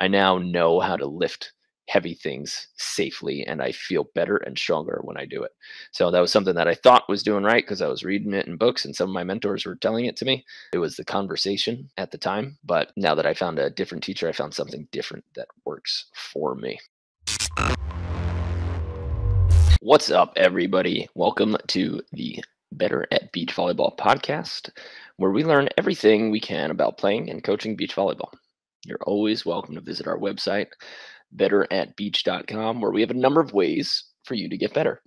I now know how to lift heavy things safely and I feel better and stronger when I do it. So that was something that I thought was doing right because I was reading it in books and some of my mentors were telling it to me. It was the conversation at the time, but now that I found a different teacher, I found something different that works for me. What's up, everybody? Welcome to the Better at Beach Volleyball podcast, where we learn everything we can about playing and coaching beach volleyball. You're always welcome to visit our website, betteratbeach.com, where we have a number of ways for you to get better.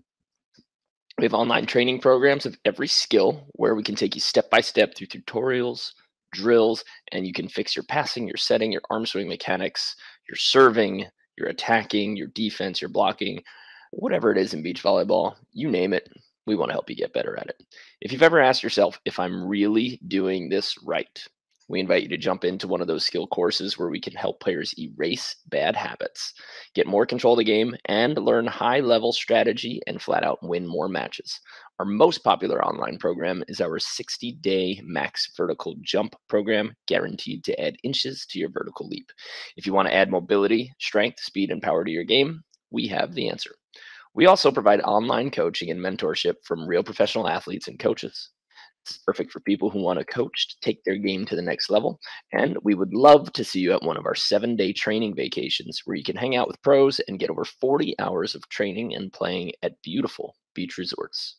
We have online training programs of every skill where we can take you step by step through tutorials, drills, and you can fix your passing, your setting, your arm swing mechanics, your serving, your attacking, your defense, your blocking, whatever it is in beach volleyball, you name it, we want to help you get better at it. If you've ever asked yourself if I'm really doing this right, we invite you to jump into one of those skill courses where we can help players erase bad habits, get more control of the game, and learn high level strategy and flat out win more matches. Our most popular online program is our 60 day max vertical jump program, guaranteed to add inches to your vertical leap. If you want to add mobility, strength, speed, and power to your game, we have the answer. We also provide online coaching and mentorship from real professional athletes and coaches. It's perfect for people who want a coach to take their game to the next level. And we would love to see you at one of our seven day training vacations where you can hang out with pros and get over 40 hours of training and playing at beautiful beach resorts.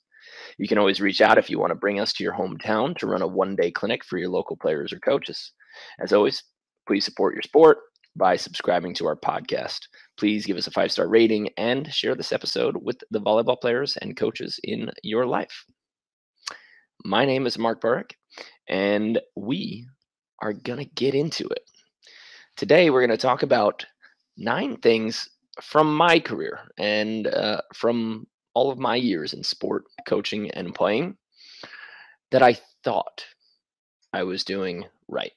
You can always reach out if you want to bring us to your hometown to run a one day clinic for your local players or coaches. As always, please support your sport by subscribing to our podcast. Please give us a five star rating and share this episode with the volleyball players and coaches in your life. My name is Mark Burik, and we are going to get into it. Today, we're going to talk about nine things from my career and uh, from all of my years in sport, coaching, and playing that I thought I was doing right,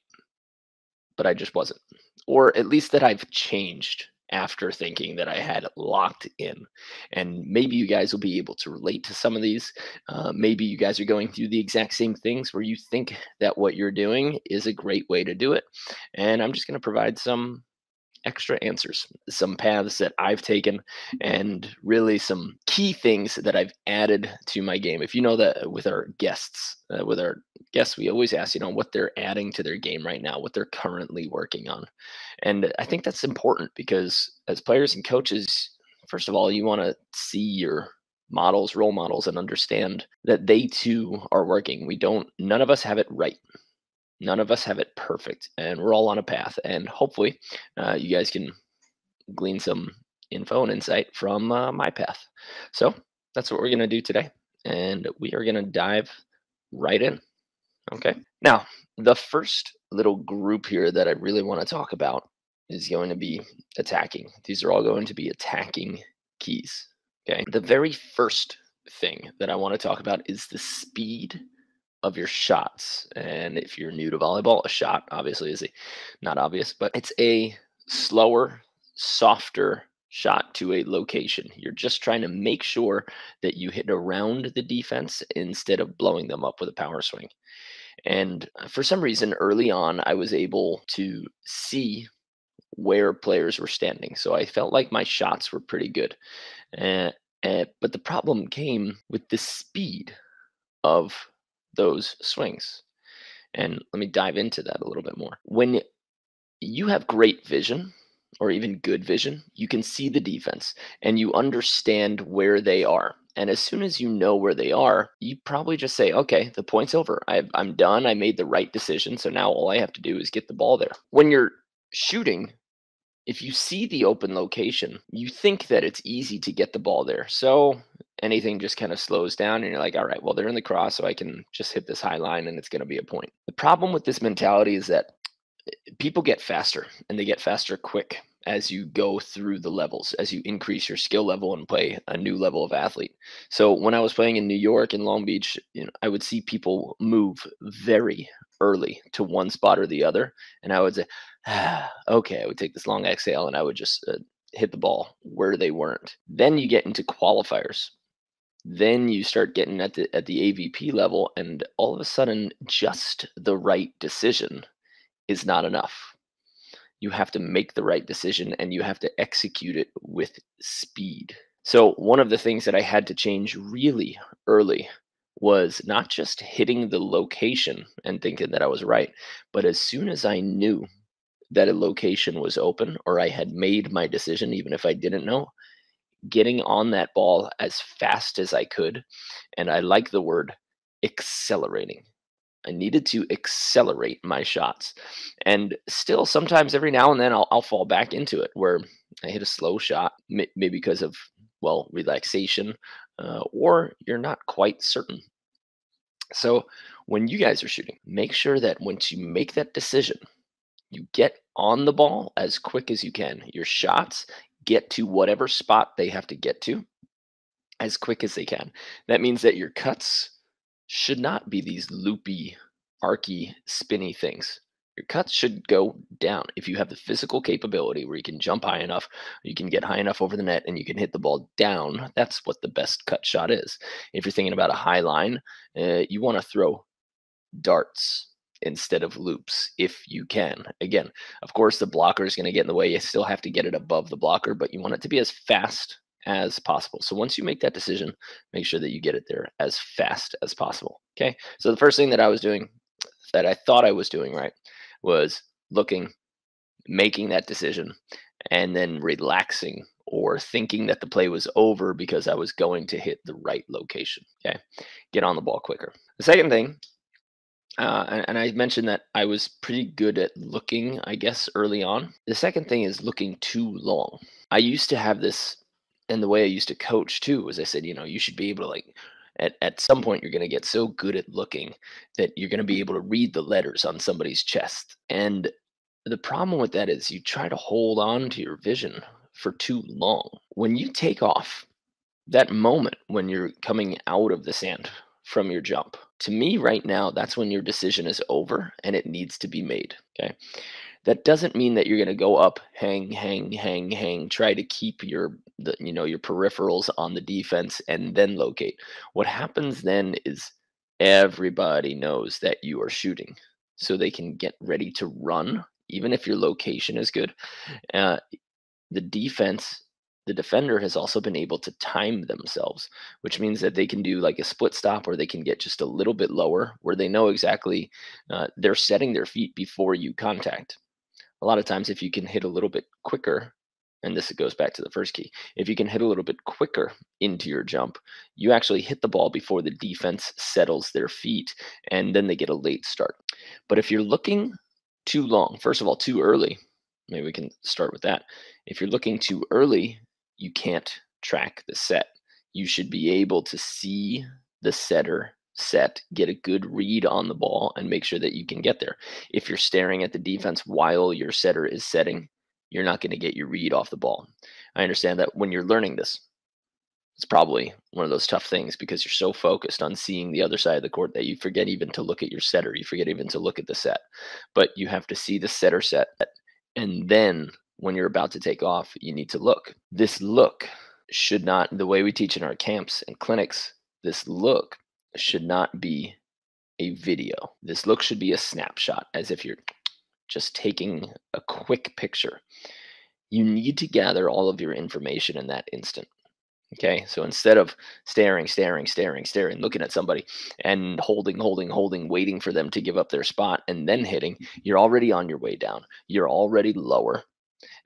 but I just wasn't. Or at least that I've changed after thinking that I had locked in. And maybe you guys will be able to relate to some of these. Uh, maybe you guys are going through the exact same things where you think that what you're doing is a great way to do it. And I'm just going to provide some extra answers, some paths that I've taken, and really some key things that I've added to my game. If you know that with our guests, uh, with our guests, we always ask, you know, what they're adding to their game right now, what they're currently working on. And I think that's important because as players and coaches, first of all, you want to see your models, role models, and understand that they too are working. We don't, none of us have it right. None of us have it perfect, and we're all on a path. And hopefully, uh, you guys can glean some info and insight from uh, my path. So that's what we're going to do today. And we are going to dive right in. Okay. Now, the first little group here that I really want to talk about is going to be attacking. These are all going to be attacking keys. Okay. The very first thing that I want to talk about is the speed of your shots. And if you're new to volleyball, a shot obviously is a, not obvious, but it's a slower, softer shot to a location. You're just trying to make sure that you hit around the defense instead of blowing them up with a power swing. And uh, for some reason, early on, I was able to see where players were standing. So I felt like my shots were pretty good. Uh, uh, but the problem came with the speed of those swings. And let me dive into that a little bit more. When you have great vision, or even good vision, you can see the defense and you understand where they are. And as soon as you know where they are, you probably just say, okay, the point's over. i am done. I made the right decision. So now all I have to do is get the ball there. When you're shooting, if you see the open location, you think that it's easy to get the ball there. So anything just kind of slows down and you're like, all right, well, they're in the cross, so I can just hit this high line and it's going to be a point. The problem with this mentality is that eh, people get faster and they get faster quick as you go through the levels, as you increase your skill level and play a new level of athlete. So when I was playing in New York and Long Beach, you know, I would see people move very early to one spot or the other, and I would say, ah, okay, I would take this long exhale and I would just uh, hit the ball where they weren't. Then you get into qualifiers then you start getting at the at the AVP level and all of a sudden just the right decision is not enough. you have to make the right decision and you have to execute it with speed. So, one of the things that I had to change really early was not just hitting the location and thinking that I was right, but as soon as I knew that a location was open or I had made my decision, even if I didn't know, getting on that ball as fast as I could. And I like the word accelerating. I needed to accelerate my shots. And still, sometimes every now and then I'll, I'll fall back into it where I hit a slow shot, maybe because of, well, relaxation, uh, or you're not quite certain. So when you guys are shooting, make sure that once you make that decision, you get on the ball as quick as you can. Your shots get to whatever spot they have to get to as quick as they can. That means that your cuts should not be these loopy, arky, spinny things. Your cuts should go down. If you have the physical capability where you can jump high enough, you can get high enough over the net and you can hit the ball down, that's what the best cut shot is. If you're thinking about a high line, uh, you want to throw darts instead of loops if you can. Again, of course, the blocker is going to get in the way. You still have to get it above the blocker, but you want it to be as fast as possible. So once you make that decision, make sure that you get it there as fast as possible. Okay. So the first thing that I was doing that I thought I was doing right was looking, making that decision, and then relaxing or thinking that the play was over because I was going to hit the right location. Okay. Get on the ball quicker. The second thing uh, and, and, I mentioned that I was pretty good at looking, I guess, early on. The second thing is looking too long. I used to have this, and the way I used to coach too was I said, you know, you should be able to like, at, at some point, you're going to get so good at looking that you're going to be able to read the letters on somebody's chest. And the problem with that is you try to hold on to your vision for too long. When you take off, that moment when you're coming out of the sand from your jump. To me, right now, that's when your decision is over and it needs to be made. Okay. That doesn't mean that you're going to go up, hang, hang, hang, hang, try to keep your, the, you know, your peripherals on the defense and then locate. What happens then is everybody knows that you are shooting, so they can get ready to run, even if your location is good. Uh, the defense the defender has also been able to time themselves, which means that they can do like a split stop or they can get just a little bit lower where they know exactly uh, they're setting their feet before you contact. A lot of times, if you can hit a little bit quicker, and this goes back to the first key, if you can hit a little bit quicker into your jump, you actually hit the ball before the defense settles their feet and then they get a late start. But if you're looking too long, first of all, too early, maybe we can start with that. If you're looking too early, you can't track the set. You should be able to see the setter set, get a good read on the ball, and make sure that you can get there. If you're staring at the defense while your setter is setting, you're not going to get your read off the ball. I understand that when you're learning this, it's probably one of those tough things because you're so focused on seeing the other side of the court that you forget even to look at your setter. You forget even to look at the set. But you have to see the setter set and then when you're about to take off, you need to look. This look should not, the way we teach in our camps and clinics, this look should not be a video. This look should be a snapshot, as if you're just taking a quick picture. You need to gather all of your information in that instant. Okay, so instead of staring, staring, staring, staring, looking at somebody and holding, holding, holding, waiting for them to give up their spot and then hitting, you're already on your way down. You're already lower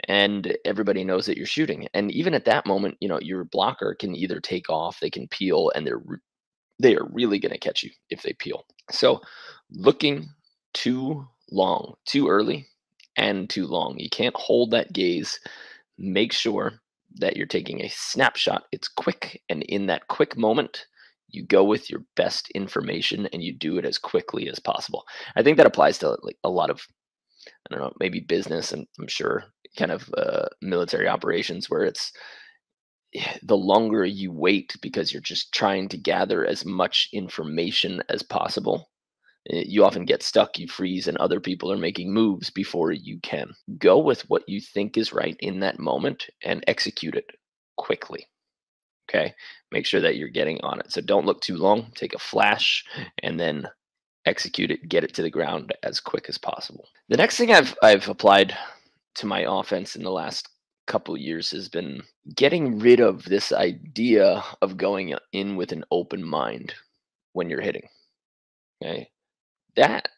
and everybody knows that you're shooting. And even at that moment, you know, your blocker can either take off, they can peel, and they're they are really going to catch you if they peel. So, looking too long, too early, and too long. You can't hold that gaze. Make sure that you're taking a snapshot. It's quick, and in that quick moment, you go with your best information and you do it as quickly as possible. I think that applies to like a lot of I don't know, maybe business and I'm sure kind of uh, military operations where it's the longer you wait because you're just trying to gather as much information as possible. Eh, you often get stuck you freeze and other people are making moves before you can go with what you think is right in that moment and execute it quickly okay? Make sure that you're getting on it. So don't look too long take a flash and then execute it get it to the ground as quick as possible. The next thing i've i've applied to my offense in the last couple years has been getting rid of this idea of going in with an open mind when you're hitting. Okay. That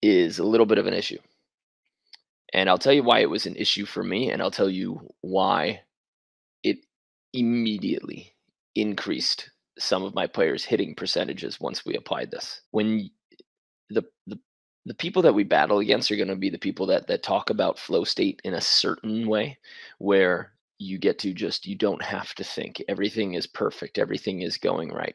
is a little bit of an issue. And I'll tell you why it was an issue for me, and I'll tell you why it immediately increased some of my players' hitting percentages once we applied this. When the the the people that we battle against are going to be the people that that talk about flow state in a certain way where you get to just you don't have to think. Everything is perfect. Everything is going right.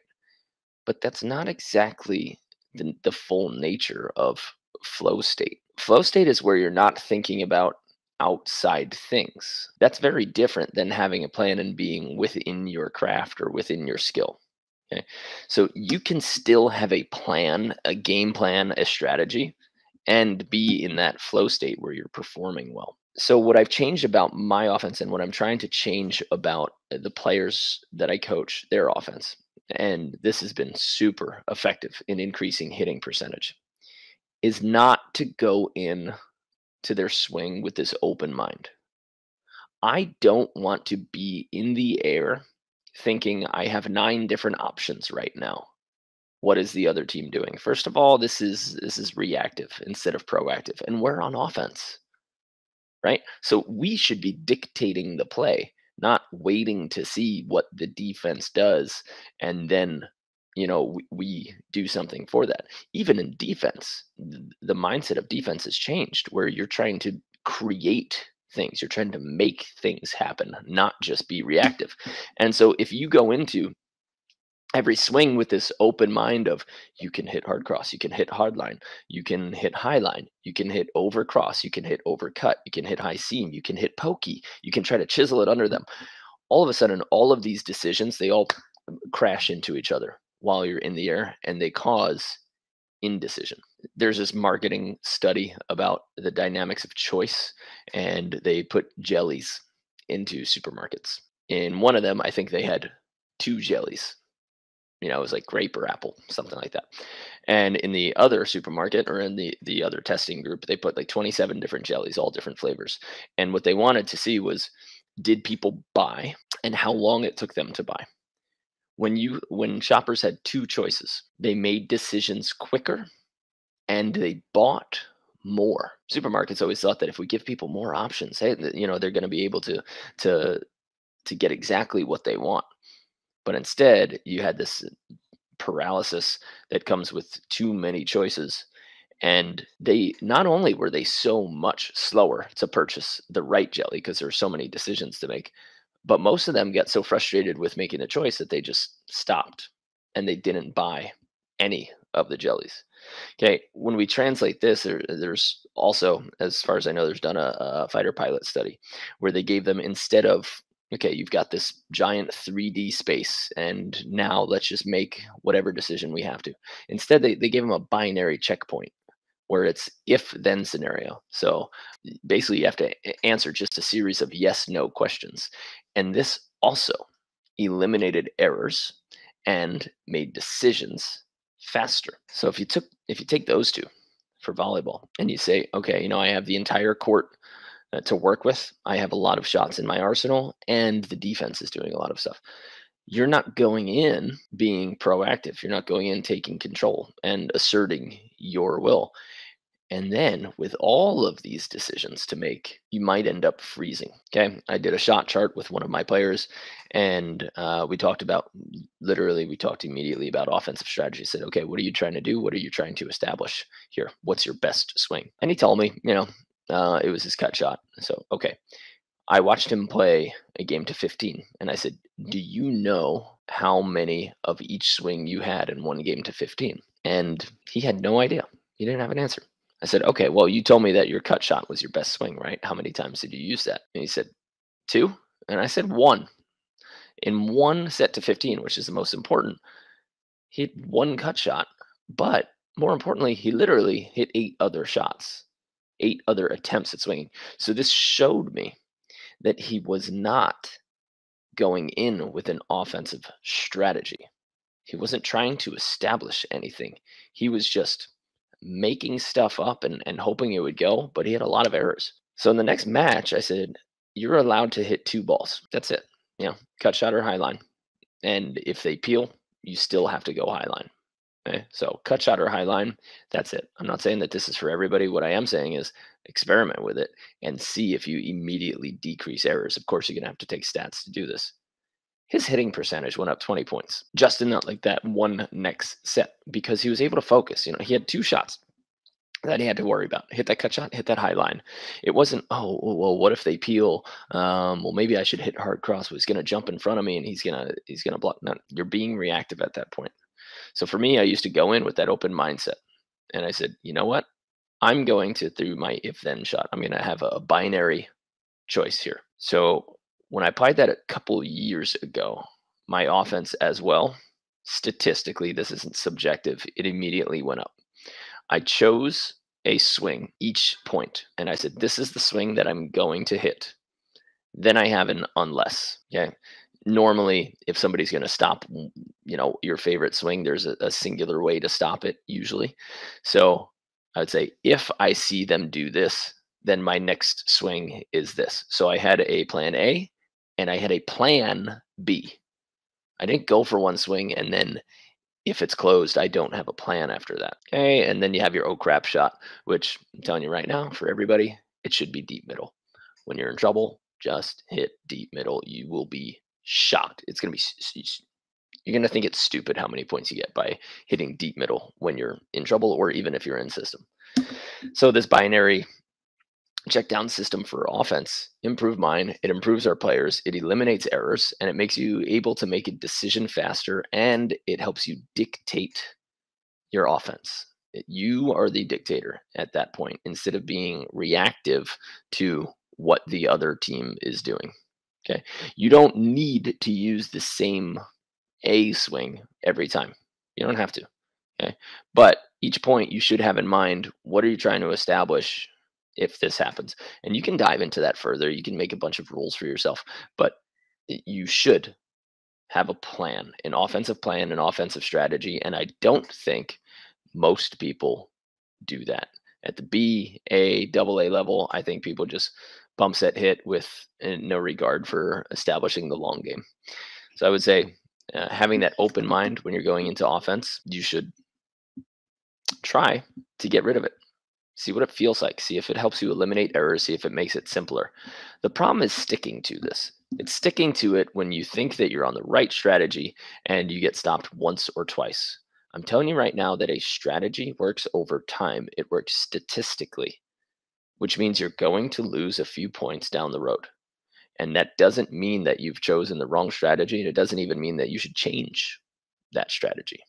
But that's not exactly the, the full nature of flow state. Flow state is where you're not thinking about outside things. That's very different than having a plan and being within your craft or within your skill okay? So you can still have a plan a game plan a strategy and be in that flow state where you're performing well. So what I've changed about my offense and what I'm trying to change about uh, the players that I coach, their offense, and this has been super effective in increasing hitting percentage, is not to go in to their swing with this open mind. I don't want to be in the air thinking I have nine different options right now what is the other team doing? First of all, this is this is reactive instead of proactive, and we're on offense, right? So we should be dictating the play, not waiting to see what the defense does, and then you know we, we do something for that. Even in defense, the mindset of defense has changed, where you're trying to create things, you're trying to make things happen, not just be mm. reactive. And so if you go into every swing with this open mind of you can hit hard cross, you can hit hard line, you can hit high line, you can hit over cross, you can hit over cut, you can hit high seam, you can hit pokey, you can try to chisel it under them. All of a sudden, all of these decisions they all crash into each other while you're in the air, and they cause indecision. There's this marketing study about the dynamics of choice, and they put jellies into supermarkets. In one of them, I think they had two jellies you know, it was like grape or apple, something like that. And in the other supermarket or in the the other testing group, they put like 27 different jellies, all different flavors. And what they wanted to see was did people buy and how long it took them to buy. When you when shoppers had two choices, they made decisions quicker and they bought more. Supermarkets always thought that if we give people more options, hey, you know, they're going to be able to to to get exactly what they want. But instead, you had this paralysis that comes with too many choices. And they not only were they so much slower to purchase the right jelly because there were so many decisions to make, but most of them get so frustrated with making the choice that they just stopped and they didn't buy any of the jellies. Okay, when we translate this, there, there's also, as far as I know, there's done a, a, fighter pilot study where they gave them instead of okay, you've got this giant 3D space, and now let's just make whatever decision we have to. Instead, they, they gave them a binary checkpoint where it's if then scenario. So basically, you have to answer just a series of yes no questions. And this also eliminated errors and made decisions faster. So if you took if you take those two for volleyball and you say, okay, you know, I have the entire court to work with. I have a lot of shots in my arsenal, and the defense is doing a lot of stuff. You're not going in being proactive. You're not going in taking control and asserting your will. And then with all of these decisions to make, you might end up freezing. Okay. I did a shot chart with one of my players, and uh, we talked about literally, we talked immediately about offensive strategy. Said, okay, what are you trying to do? What are you trying to establish here? What's your best swing? And he told me, you know, uh, it was his cut shot. So, okay. I watched him play a game to 15, and I said, Do you know how many of each swing you had in one game to 15? And he had no idea. He didn't have an answer. I said, Okay, well, you told me that your cut shot was your best swing, right? How many times did you use that? And he said, Two. And I said, One. In one set to 15, which is the most important, he hit one cut shot, but more importantly, he literally hit eight other shots eight other attempts at swinging. So this showed me that he was not going in with an offensive strategy. He wasn't trying to establish anything. He was just making stuff up and, and hoping it would go, but he had a lot of errors. So in the next match, I said, you're allowed to hit two balls. That's it. You know, cut shot or high line. And if they peel, you still have to go high line. Okay. So cut shot or high line, that's it. I'm not saying that this is for everybody. What I am saying is experiment with it and see if you immediately decrease errors. Of course, you're gonna have to take stats to do this. His hitting percentage went up 20 points just in that like that one next set because he was able to focus. You know, he had two shots that he had to worry about. Hit that cut shot, hit that high line. It wasn't, oh, well, what if they peel? Um, well, maybe I should hit hard cross. He's going to jump in front of me and he's going to, he's going to block. No, you're being reactive at that point. So for me, I used to go in with that open mindset. And I said, you know what? I'm going to, through my if then shot, I'm going to have a binary choice here. So when I applied that a couple years ago, my offense as well, statistically, this isn't subjective, it immediately went up. I chose a swing each point, and I said, This is the swing that I'm going to hit. Then I have an unless. Okay. Normally, if somebody's going to stop, you know, your favorite swing, there's a, a singular way to stop it usually. So I would say, if I see them do this, then my next swing is this. So I had a plan A and I had a plan B. I didn't go for one swing and then if it's closed, I don't have a plan after that. Okay. And then you have your oh crap shot, which I'm telling you right now, for everybody, it should be deep middle. When you're in trouble, just hit deep middle. You will be shocked. It's going to be, you're going to think it's stupid how many points you get by hitting deep middle when you're in trouble or even if you're in system. So this binary check down system for offense improve mine it improves our players it eliminates errors and it makes you able to make a decision faster and it helps you dictate your offense you are the dictator at that point instead of being reactive to what the other team is doing okay you don't need to use the same a swing every time you don't have to okay but each point you should have in mind what are you trying to establish if this happens. And you can dive into that further. You can make a bunch of rules for yourself, but you should have a plan, an offensive plan, an offensive strategy. And I don't think most people do that. At the B, A, double A level, I think people just bump set hit with uh, no regard for establishing the long game. So I would say uh, having that open mind when you're going into offense, you should try to get rid of it. See what it feels like. See if it helps you eliminate errors. See if it makes it simpler. The problem is sticking to this. It's sticking to it when you think that you're on the right strategy and you get stopped once or twice. I'm telling you right now that a strategy works over time. It works statistically which means you're going to lose a few points down the road and that doesn't mean that you've chosen the wrong strategy and it doesn't even mean that you should change that strategy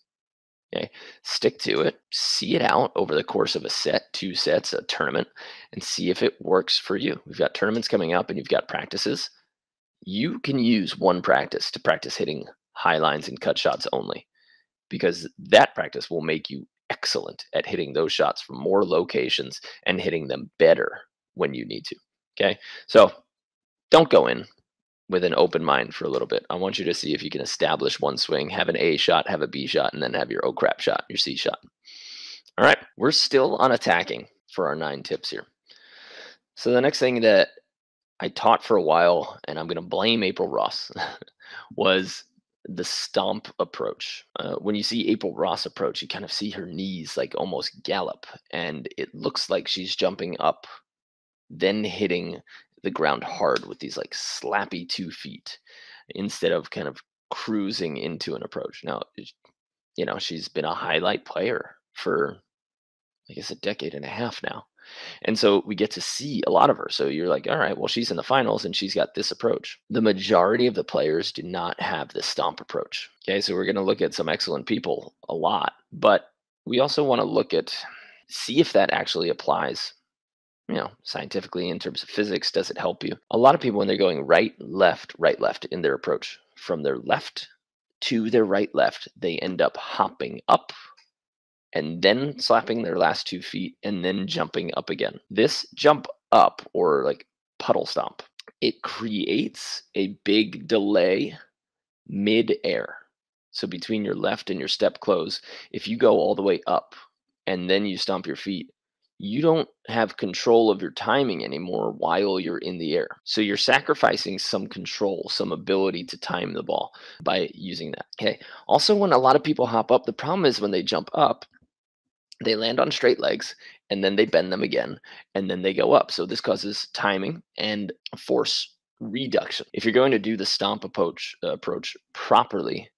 Okay, stick to it, see it out over the course of a set, two sets, a tournament, and see if it works for you. We've got tournaments coming up and you've got practices. You can use one practice to practice hitting high lines and cut shots only because that practice will make you excellent at hitting those shots from more locations and hitting them better when you need to. Okay, so don't go in with an open mind for a little bit. I want you to see if you can establish one swing, have an A shot, have a B shot, and then have your oh crap shot, your C shot. All right, we're still on attacking for our nine tips here. So the next thing that I taught for a while, and I'm going to blame April Ross, was the stomp approach. Uh, when you see April Ross approach, you kind of see her knees like almost gallop, and it looks like she's jumping up, then hitting the ground hard with these like slappy two feet instead of kind of cruising into an approach. Now, you know, she's been a highlight player for, I guess, a decade and a half now. And so we get to see a lot of her. So you're like, all right, well, she's in the finals and she's got this approach. The majority of the players do not have this stomp approach. Okay. So we're going to look at some excellent people a lot, but we also want to look at, see if that actually applies you know, scientifically in terms of physics, does it help you? A lot of people, when they're going right, left, right, left in their approach, from their left to their right, left, they end up hopping up and then slapping their last two feet and then jumping up again. This jump up or like puddle stomp, it creates a big delay mid air. So between your left and your step close, if you go all the way up and then you stomp your feet, you don't have control of your timing anymore while you're in the air. So you're sacrificing some control, some ability to time the ball by using that. Okay. Also, when a lot of people hop up, the problem is when they jump up, they land on straight legs and then they bend them again and then they go up. So this causes timing and force reduction. If you're going to do the stomp approach uh, approach properly,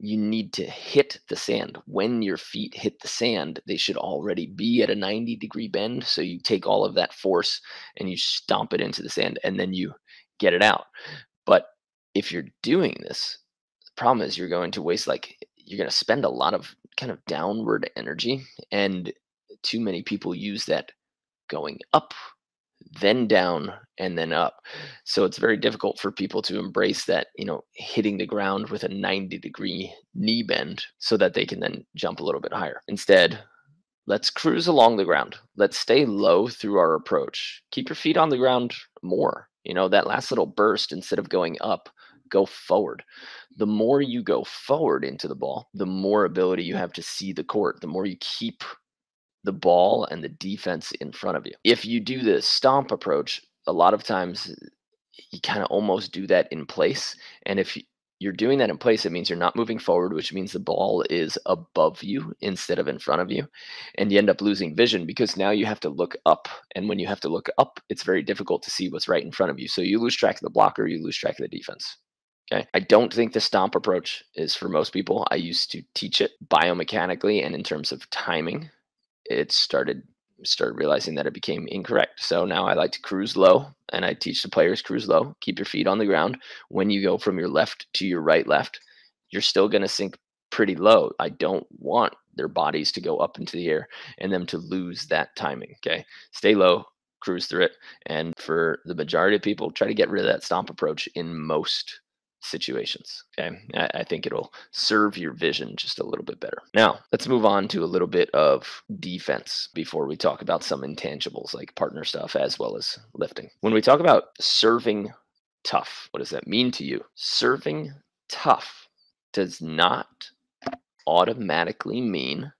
you need to hit the sand. When your feet hit the sand, they should already be at a 90 degree bend. So you take all of that force and you stomp it into the sand and then you get it out. But if you're doing this, the problem is you're going to waste like you're going to spend a lot of kind of downward energy and too many people use that going up then down and then up. So it's very difficult for people to embrace that you know hitting the ground with a 90 degree knee bend so that they can then jump a little bit higher. Instead let's cruise along the ground. Let's stay low through our approach. Keep your feet on the ground more you know that last little burst instead of going up go forward. The more you go forward into the ball, the more ability you have to see the court, the more you keep the ball and the defense in front of you. If you do the stomp approach, a lot of times eh, you kind of almost do that in place. And if you're doing that in place, it means you're not moving forward, which means the ball is above you instead of in front of you. And you end up losing vision because now you have to look up. And when you have to look up, it's very difficult to see what's right in front of you. So you lose track of the blocker, you lose track of the defense. Okay. I don't think the stomp approach is for most people. I used to teach it biomechanically and in terms of timing. It started started realizing that it became incorrect. So now I like to cruise low and I teach the players cruise low. Keep your feet on the ground. When you go from your left to your right left, you're still going to sink pretty low. I don't want their bodies to go up into the air and them to lose that timing. Okay. Stay low, cruise through it. And for the majority of people, try to get rid of that stomp approach in most situations. Okay. I, I, think it'll serve your vision just a little bit better. Now, let's move on to a little bit of defense before we talk about some intangibles like partner stuff as well as lifting. When we talk about serving tough, what does that mean to you? Serving tough does not automatically mean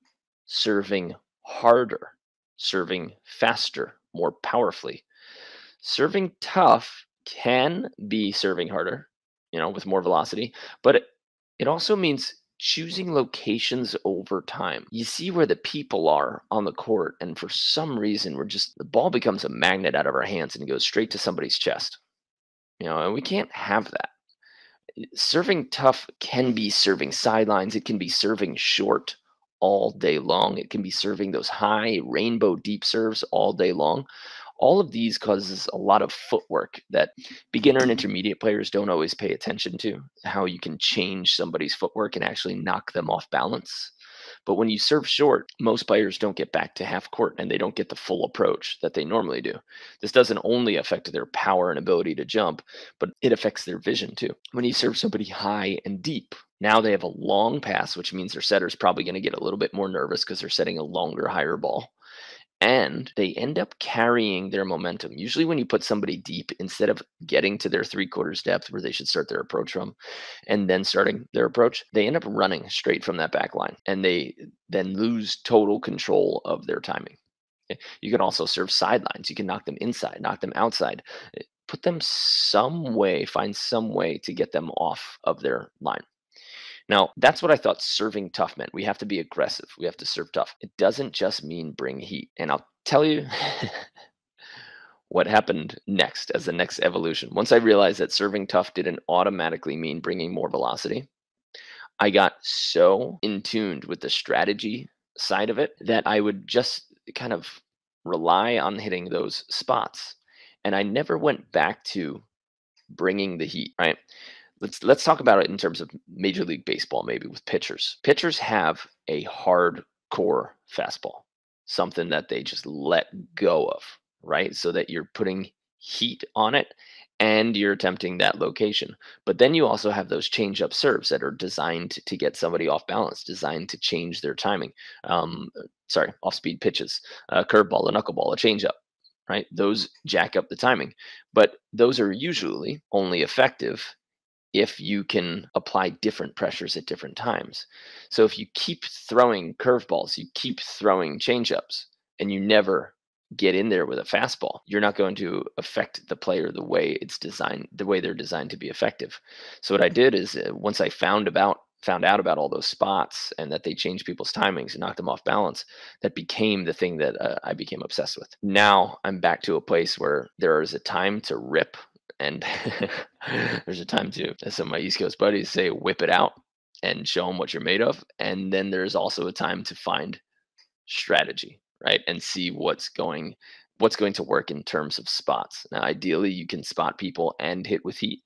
serving harder, serving faster, more powerfully. Serving tough can be serving harder you know, with more velocity. But it, it also means choosing locations over time. You see where the people are on the court, and for some reason, we're just the ball becomes a magnet out of our hands and goes straight to somebody's chest. You know, and we can't have that. Eh, serving tough can be serving sidelines, it can be serving short all day long, it can be serving those high rainbow deep serves all day long all of these causes a lot of footwork that beginner and mm-hmm. intermediate players don't always pay attention to how you can change somebody's footwork and actually knock them off balance. But when you serve short most players don't get back to half court and they don't get the full approach that they normally do. This doesn't only affect their power and ability to jump but it affects their vision too. When you serve somebody high and deep now they have a long pass which means their setter's probably going to get a little bit more nervous because they're setting a longer higher ball and they end up carrying their momentum. Usually, when you put somebody deep, instead of getting to their three quarters depth where they should start their approach from and then starting their approach, they end up running straight from that back line and they then lose total control of their timing. Eh, you can also serve sidelines. You can knock them inside, knock them outside, eh, put them some way, find some way to get them off of their line. Now, that's what I thought serving tough meant. We have to be aggressive. We have to serve tough. It doesn't just mean bring heat. And I'll tell you what happened next as the next evolution. Once I realized that serving tough didn't automatically mean bringing more velocity, I got so in tuned with the strategy side of it that I would just kind of rely on hitting those spots. And I never went back to bringing the heat, right? Let's let's talk about it in terms of Major League Baseball, maybe with pitchers. Pitchers have a hardcore fastball, something that they just let go of, right? So that you're putting heat on it and you're attempting that location. But then you also have those change up serves that are designed to get somebody off balance, designed to change their timing. Um, sorry, off speed pitches, a curveball, a knuckleball, a changeup, right? Those jack up the timing. But those are usually only effective if you can apply different pressures at different times. So if you keep throwing curveballs, you keep throwing changeups, and you never get in there with a fastball, you're not going to affect the player the way it's designed, the way they're designed to be effective. So what I did is uh, once I found about found out about all those spots and that they changed people's timings and knocked them off balance, that became the thing that uh, I became obsessed with. Now I'm back to a place where there is a time to rip and there's a time to, as some of my East Coast buddies say, whip it out and show them what you're made of. And then there's also a time to find strategy right and see what's going what's going to work in terms of spots now ideally you can spot people and hit with heat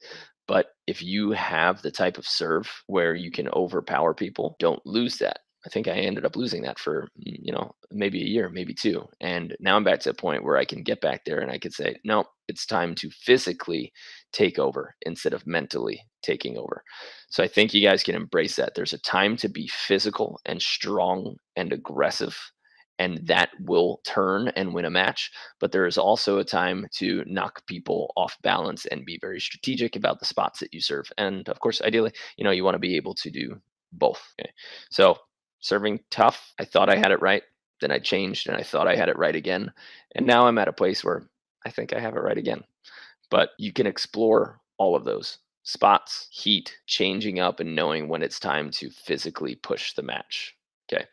but if you have the type of serve where you can overpower people don't lose that i think i ended up losing that for mm, you know maybe a year maybe two and now i'm back to a point where i can get back there and i could say no it's time to physically take over instead of mentally taking over so i think you guys can embrace that there's a time to be physical and strong and aggressive and that will turn and win a match. But there is also a time to knock people off balance and be very strategic about the spots that you serve. And of course, ideally, you know, you want to be able to do both. Okay? So serving tough, I thought I had it right. Then I changed and I thought I had it right again. And now I'm at a place where I think I have it right again. But you can explore all of those spots, heat, changing up, and knowing when it's time to physically push the match. Okay.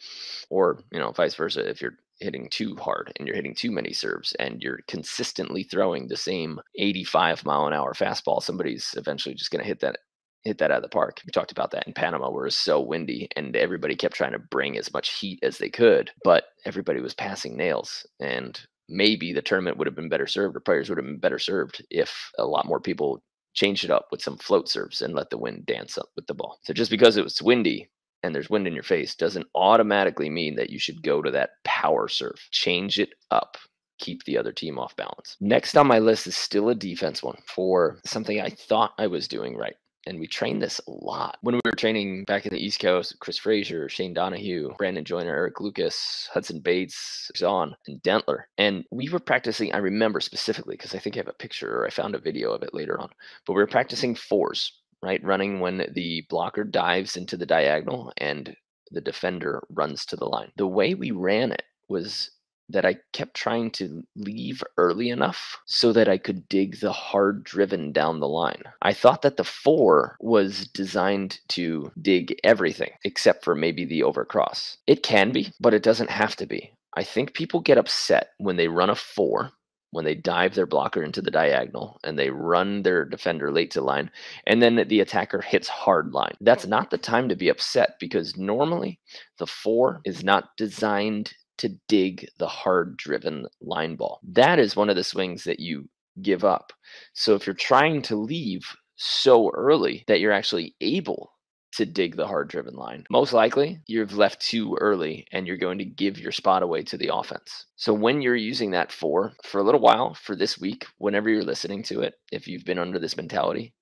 Or, you know, vice versa. If you're hitting too hard and you're hitting too many serves and you're consistently throwing the same 85 mile an hour fastball, somebody's eventually just going to hit that hit that out of the park. We talked about that in Panama where it was so windy and everybody kept trying to bring as much heat as they could, but everybody was passing nails and maybe the tournament would have been better served or players would have been better served if a lot more people changed it up with some float serves and let the wind dance up with the ball. So just because it was windy and there's wind in your face doesn't automatically mean that you should go to that power serve. Change it up. Keep the other team off balance. Next on my list is still a defense one for something I thought I was doing right. And we trained this a lot when we were training back in the East Coast. Chris Frazier, Shane Donahue, Brandon Joyner, Eric Lucas, Hudson Bates, Zahn, and Dentler. And we were practicing, I remember specifically because I think I have a picture or I found a video of it later on, but we were practicing fours right? Running when the blocker dives into the diagonal and the defender runs to the line. The way we ran it was that I kept trying to leave early enough so that I could dig the hard driven down the line. I thought that the four was designed to dig everything except for maybe the overcross. It can be, but it doesn't have to be. I think people get upset when they run a four when they dive their blocker into the diagonal and they run their defender late to line and then the attacker hits hard line that's not the time to be upset because normally the four is not designed to dig the hard driven line ball that is one of the swings that you give up so if you're trying to leave so early that you're actually able to dig the hard driven line. Most likely, you've left too early and you're going to give your spot away to the offense. So, when you're using that four for a little while, for this week, whenever you're listening to it, if you've been under this mentality,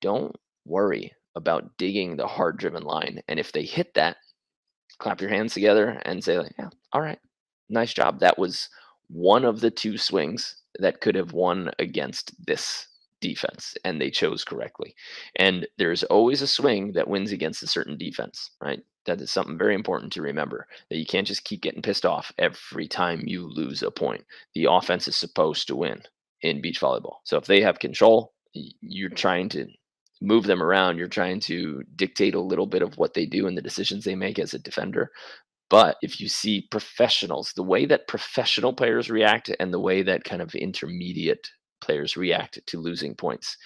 don't worry about digging the hard driven line. And if they hit that, clap your hands together and say, like, yeah, all right, nice job. That was one of the two swings that could have won against this defense and they chose correctly. And there's always a swing that wins against a certain defense, right? That is something very important to remember that you can't just keep getting pissed off every time you lose a point. The offense is supposed to win in beach volleyball. So if they have control, you're trying to move them around, you're trying to dictate a little bit of what they do and the decisions they make as a defender. But if you see professionals, the way that professional players react and the way that kind of intermediate players react to losing points.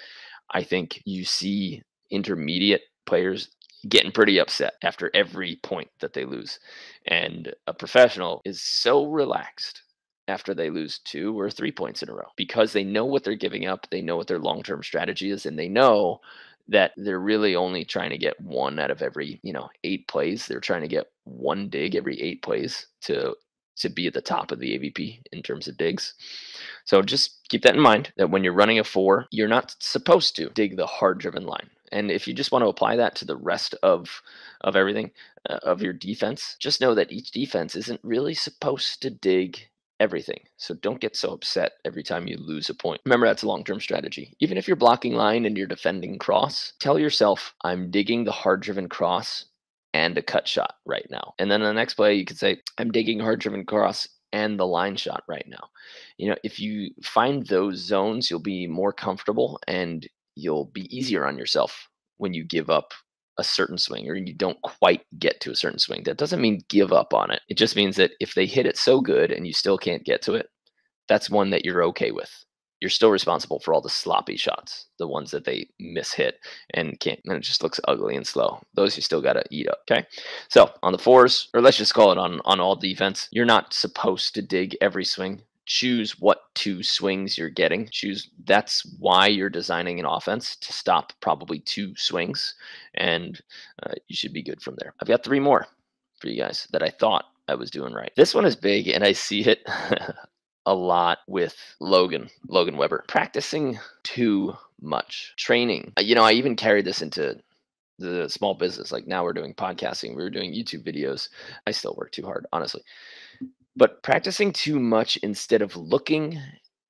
I think you see intermediate players getting pretty upset after every point that they lose. And a professional is so relaxed after they lose two or three points in a row because they know what they're giving up, they know what their long-term strategy is and they know that they're really only trying to get one out of every, you know, 8 plays. They're trying to get one dig every 8 plays to to be at the top of the AVP in terms of digs. So just keep that in mind that when you're running a four, you're not supposed to dig the hard driven line. And if you just want to apply that to the rest of of everything uh, of your defense, just know that each defense isn't really supposed to dig everything. So don't get so upset every time you lose a point. Remember, that's a long term strategy. Even if you're blocking line and you're defending cross, tell yourself, I'm digging the hard driven cross and a cut shot right now. And then the next play, you could say, I'm digging hard driven cross and the line shot right now. You know, if you find those zones, you'll be more comfortable and you'll be easier on yourself when you give up a certain swing or you don't quite get to a certain swing. That doesn't mean give up on it. It just means that if they hit it so good and you still can't get to it, that's one that you're okay with. You're still responsible for all the sloppy shots, the ones that they miss hit and can't, and it just looks ugly and slow. Those you still got to eat up. Okay. So on the fours, or let's just call it on, on all defense, you're not supposed to dig every swing choose what two swings you're getting. Choose that's why you're designing an offense to stop probably two swings, and uh, you should be good from there. I've got three more for you guys that I thought I was doing right. This one is big, and I see it a lot with Logan, Logan Webber, practicing too much, training. You know, I even carried this into the small business. Like now we're doing podcasting, we were doing YouTube videos. I still work too hard, honestly. But practicing too much instead of looking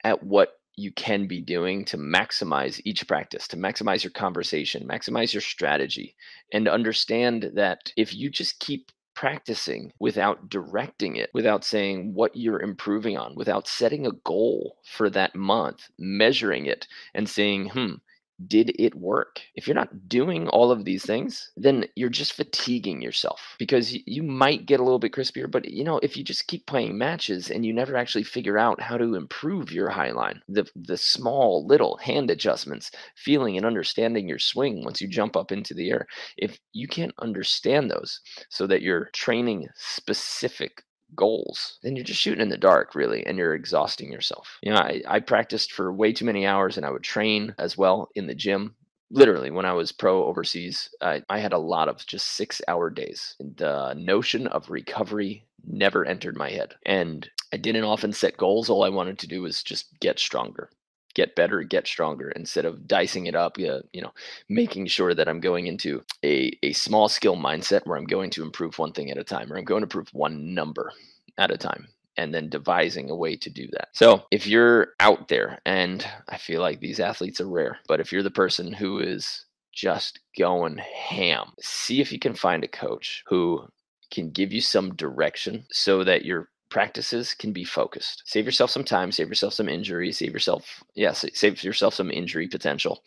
at what you can be doing to maximize each practice, to maximize your conversation, maximize your strategy, and understand that if you just keep practicing without directing it, without saying what you're improving on, without setting a goal for that month, measuring it, and saying, hmm, did it work? If you're not doing all of these things, then you're just fatiguing yourself because you might get a little bit crispier. But you know, if you just keep playing matches and you never actually figure out how to improve your high line, the the small little hand adjustments, feeling and understanding your swing once you jump up into the air, if you can't understand those so that you're training specific goals, then you're just shooting in the dark, really, and you're exhausting yourself. You know, I, I practiced for way too many hours and I would train as well in the gym. Literally, when I was pro overseas, I, I had a lot of just six hour days. The notion of recovery never entered my head. And I didn't often set goals. All I wanted to do was just get stronger get better, get stronger instead of dicing it up, you know, making sure that I'm going into a, a small skill mindset where I'm going to improve one thing at a time or I'm going to improve one number at a time and then devising a way to do that. So, if you're out there, and I feel like these athletes are rare, but if you're the person who is just going ham, see if you can find a coach who can give you some direction so that you're practices can be focused. Save yourself some time, save yourself some injury, save yourself, yes, save yourself some injury potential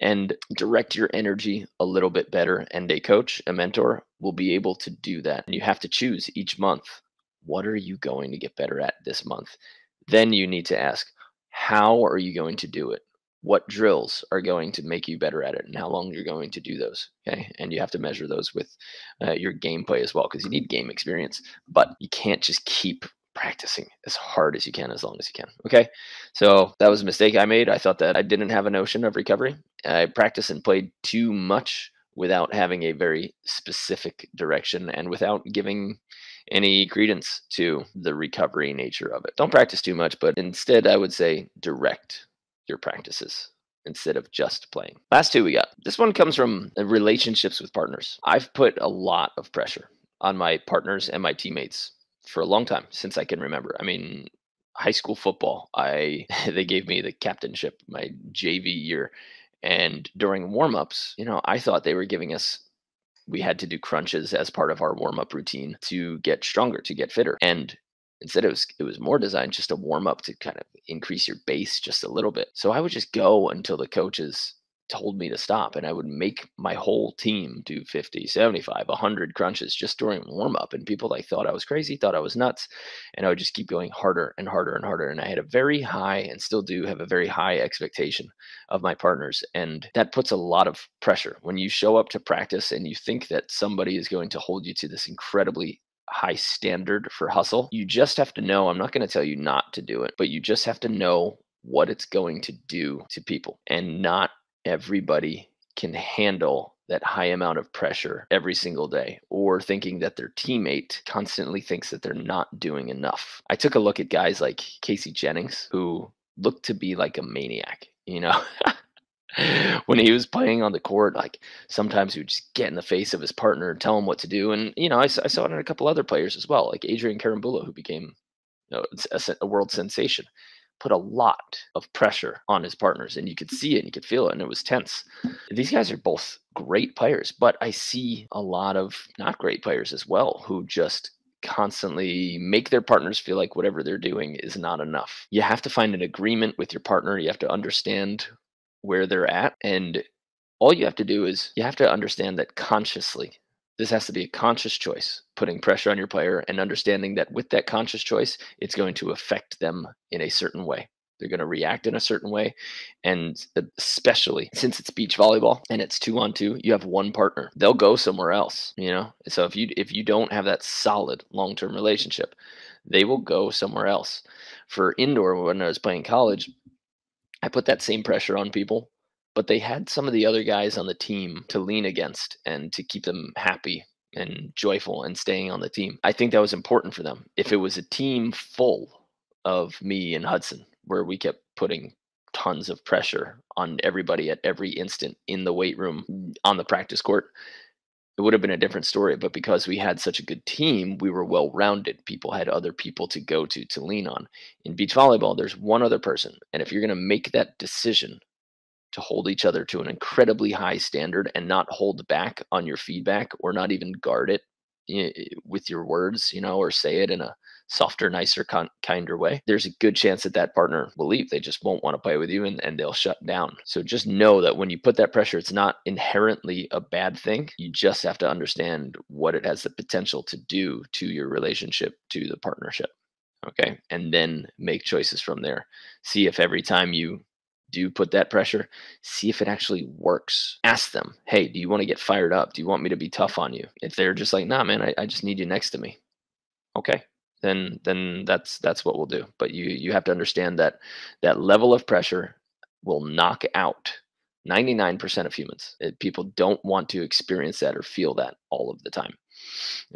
and direct your energy a little bit better. And a coach, a mentor will be able to do that. And you have to choose each month what are you going to get better at this month? Then you need to ask, how are you going to do it? What drills are going to make you better at it and how long you're going to do those okay? And you have to measure those with uh, your gameplay as well because you need game experience but you can't just keep practicing as hard as you can as long as you can okay? So that was a mistake i made. I thought that i didn't have a notion of recovery. I practiced and played too much without having a very specific direction and without giving any credence to the recovery nature of it. Don't practice too much, but instead, I would say direct your practices instead of just playing. Last two we got. This one comes from uh, relationships with partners. I've put a lot of pressure on my partners and my teammates for a long time since I can remember. I mean, high school football, I they gave me the captainship my JV year and during warm-ups, you know, I thought they were giving us we had to do crunches as part of our warm-up routine to get stronger, to get fitter. And Instead, it was it was more designed just to warm up to kind of increase your base just a little bit. So I would just go until the coaches told me to stop and I would make my whole team do 50, 75, 100 crunches just during warm up and people like thought I was crazy, thought I was nuts and I would just keep going harder and harder and harder and I had a very high and still do have a very high expectation of my partners and that puts a lot of pressure when you show up to practice and you think that somebody is going to hold you to this incredibly high standard for hustle. You just have to know, I'm not going to tell you not to do it, but you just have to know what it's going to do to people. And not everybody can handle that high amount of pressure every single day or thinking that their teammate constantly thinks that they're not doing enough. I took a look at guys like Casey Jennings who looked to be like a maniac, you know. when he was playing on the court, like sometimes he would just get in the face of his partner and tell him what to do. And, you know, I, I saw it in a couple other players as well, like Adrian Carambula, who became you know, a, a, world sensation, put a lot of pressure on his partners. And you could see it and you could feel it. And it was tense. These guys are both great players, but I see a lot of not great players as well who just constantly make their partners feel like whatever they're doing is not enough. You have to find an agreement with your partner. You have to understand where they're at. And all you have to do is you have to understand that consciously, this has to be a conscious choice, putting pressure on your player and understanding that with that conscious choice, it's going to affect them in a certain way. They're going to react in a certain way. And especially since it's beach volleyball and it's two on two, you have one partner. They'll go somewhere else, you know? So if you if you don't have that solid long-term relationship, they will go somewhere else. For indoor, when I was playing college, I put that same pressure on people, but they had some of the other guys on the team to lean against and to keep them happy and joyful and staying on the team. I think that was important for them. If it was a team full of me and Hudson, where we kept putting tons of pressure on everybody at every instant in the weight room, on the practice court, it would have been a different story. But because we had such a good team, we were well rounded. People had other people to go to to lean on. In beach volleyball, there's one other person. And if you're going to make that decision to hold each other to an incredibly high standard and not hold back on your feedback or not even guard it eh, with your words, you know, or say it in a softer, nicer, con- kinder way, there's a good chance that that partner will leave. They just won't want to play with you and, and they'll shut down. So just know that when you put that pressure, it's not inherently a bad thing. You just have to understand what it has the potential to do to your relationship, to the partnership. Okay. And then make choices from there. See if every time you do put that pressure, see if it actually works. Ask them, hey, do you want to get fired up? Do you want me to be tough on you? If they're just like, nah, man, I, I just need you next to me. Okay, then then that's that's what we'll do. But you you have to understand that that level of pressure will knock out 99% of humans. It, people don't want to experience that or feel that all of the time.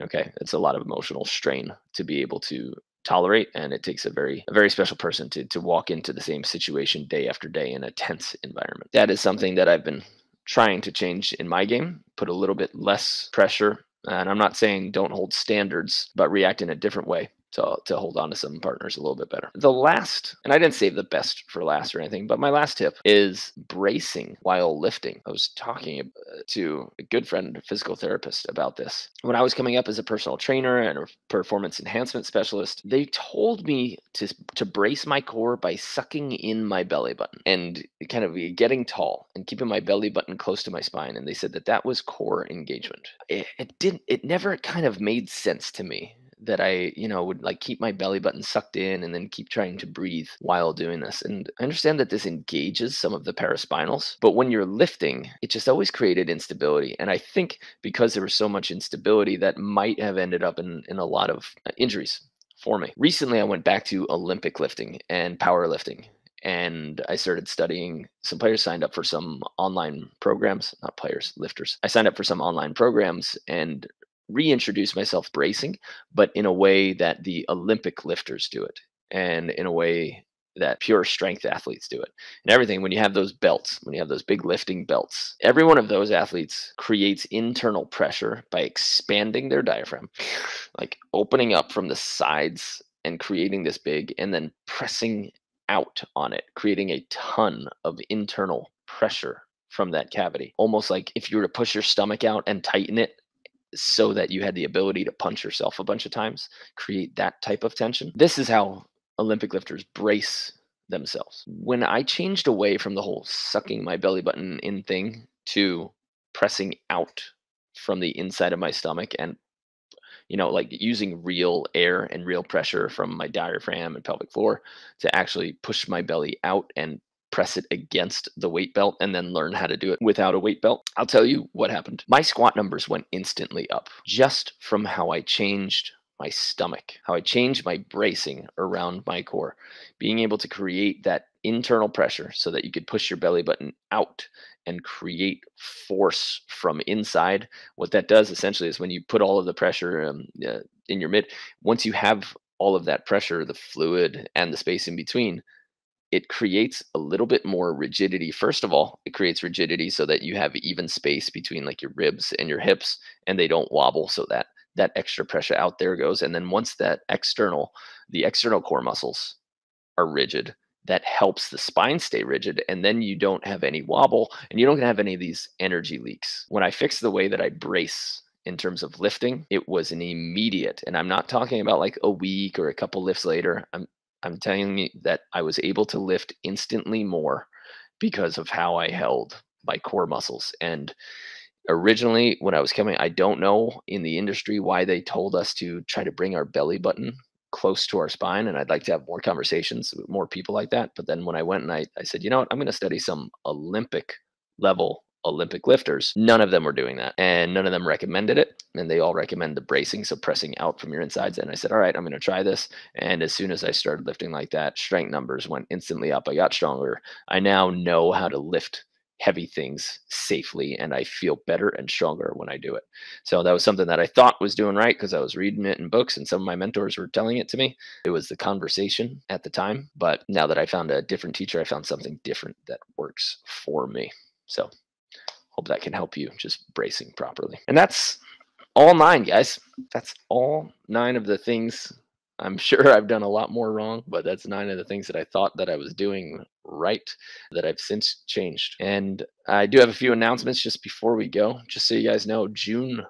Okay, it's a lot of emotional strain to be able to tolerate and it takes a very a very special person to to walk into the same situation day after day in a tense environment. That is something that I've been trying to change in my game, put a little bit less pressure and I'm not saying don't hold standards, but react in a different way to, to hold on to some partners a little bit better. The last, and I didn't save the best for last or anything, but my last tip is bracing while lifting. I was talking uh, to a good friend, a physical therapist, about this. When I was coming up as a personal trainer and a performance enhancement specialist, they told me to, to brace my core by sucking in my belly button and kind of getting tall and keeping my belly button close to my spine. And they said that that was core engagement. It, it didn't, it never kind of made sense to me that I, you know, would like keep my belly button sucked in and then keep trying to breathe while doing this. And I understand that this engages some of the paraspinals, but when you're lifting, it just always created instability. And I think because there was so much instability, that might have ended up in, in a lot of uh, injuries for me. Recently, I went back to Olympic lifting and powerlifting and I started studying. Some players signed up for some online programs, not players, lifters. I signed up for some online programs and reintroduce myself bracing, but in a way that the Olympic lifters do it, and in a way that pure strength athletes do it. And everything, when you have those belts, when you have those big lifting belts, every one of those athletes creates internal pressure by expanding their diaphragm, like opening up from the sides and creating this big, and then pressing out on it, creating a ton of internal pressure from that cavity. Almost like if you were to push your stomach out and tighten it so that you had the ability to punch yourself a bunch of times, create that type of tension. This is how Olympic lifters brace themselves. When I changed away from the whole sucking my belly button in thing to pressing out from the inside of my stomach and you know like using real air and real pressure from my diaphragm and pelvic floor to actually push my belly out and press it against the weight belt and then learn how to do it without a weight belt, I'll tell you what happened. My squat numbers went instantly up just from how I changed my stomach, how I changed my bracing around my core, being able to create that internal pressure so that you could push your belly button out and create force from inside. What that does essentially is when you put all of the pressure um, uh, in your mid, once you have all of that pressure, the fluid and the space in between, it creates a little bit more rigidity. First of all, it creates rigidity so that you have even space between like your ribs and your hips and they don't wobble so that that extra pressure out there goes. And then once that external, the external core muscles are rigid, that helps the spine stay rigid. And then you don't have any wobble and you don't have any of these energy leaks. When I fix the way that I brace in terms of lifting, it was an immediate, and I'm not talking about like a week or a couple lifts later. I'm I'm telling you that I was able to lift instantly more because of how I held my core muscles. And originally, when I was coming, I don't know in the industry why they told us to try to bring our belly button close to our spine. And I'd like to have more conversations with more people like that. But then when I went and I, I said, you know what, I'm going to study some Olympic level Olympic lifters. None of them were doing that, and none of them recommended it. And they all recommend the bracing, so pressing out from your insides. And I said, all right, I'm going to try this. And as soon as I started lifting like that, strength numbers went instantly up. I got stronger. I now know how to lift heavy things safely and I feel better and stronger when I do it. So that was something that I thought was doing right because I was reading it in books and some of my mentors were telling it to me. It was the conversation at the time, but now that I found a different teacher, I found something different that works for me. So hope that can help you just bracing properly. And that's all nine, guys. That's all nine of the things. I'm sure I've done a lot more wrong, but that's nine of the things that I thought that I was doing right that I've since changed. And I do have a few announcements just before we go. Just so you guys know, June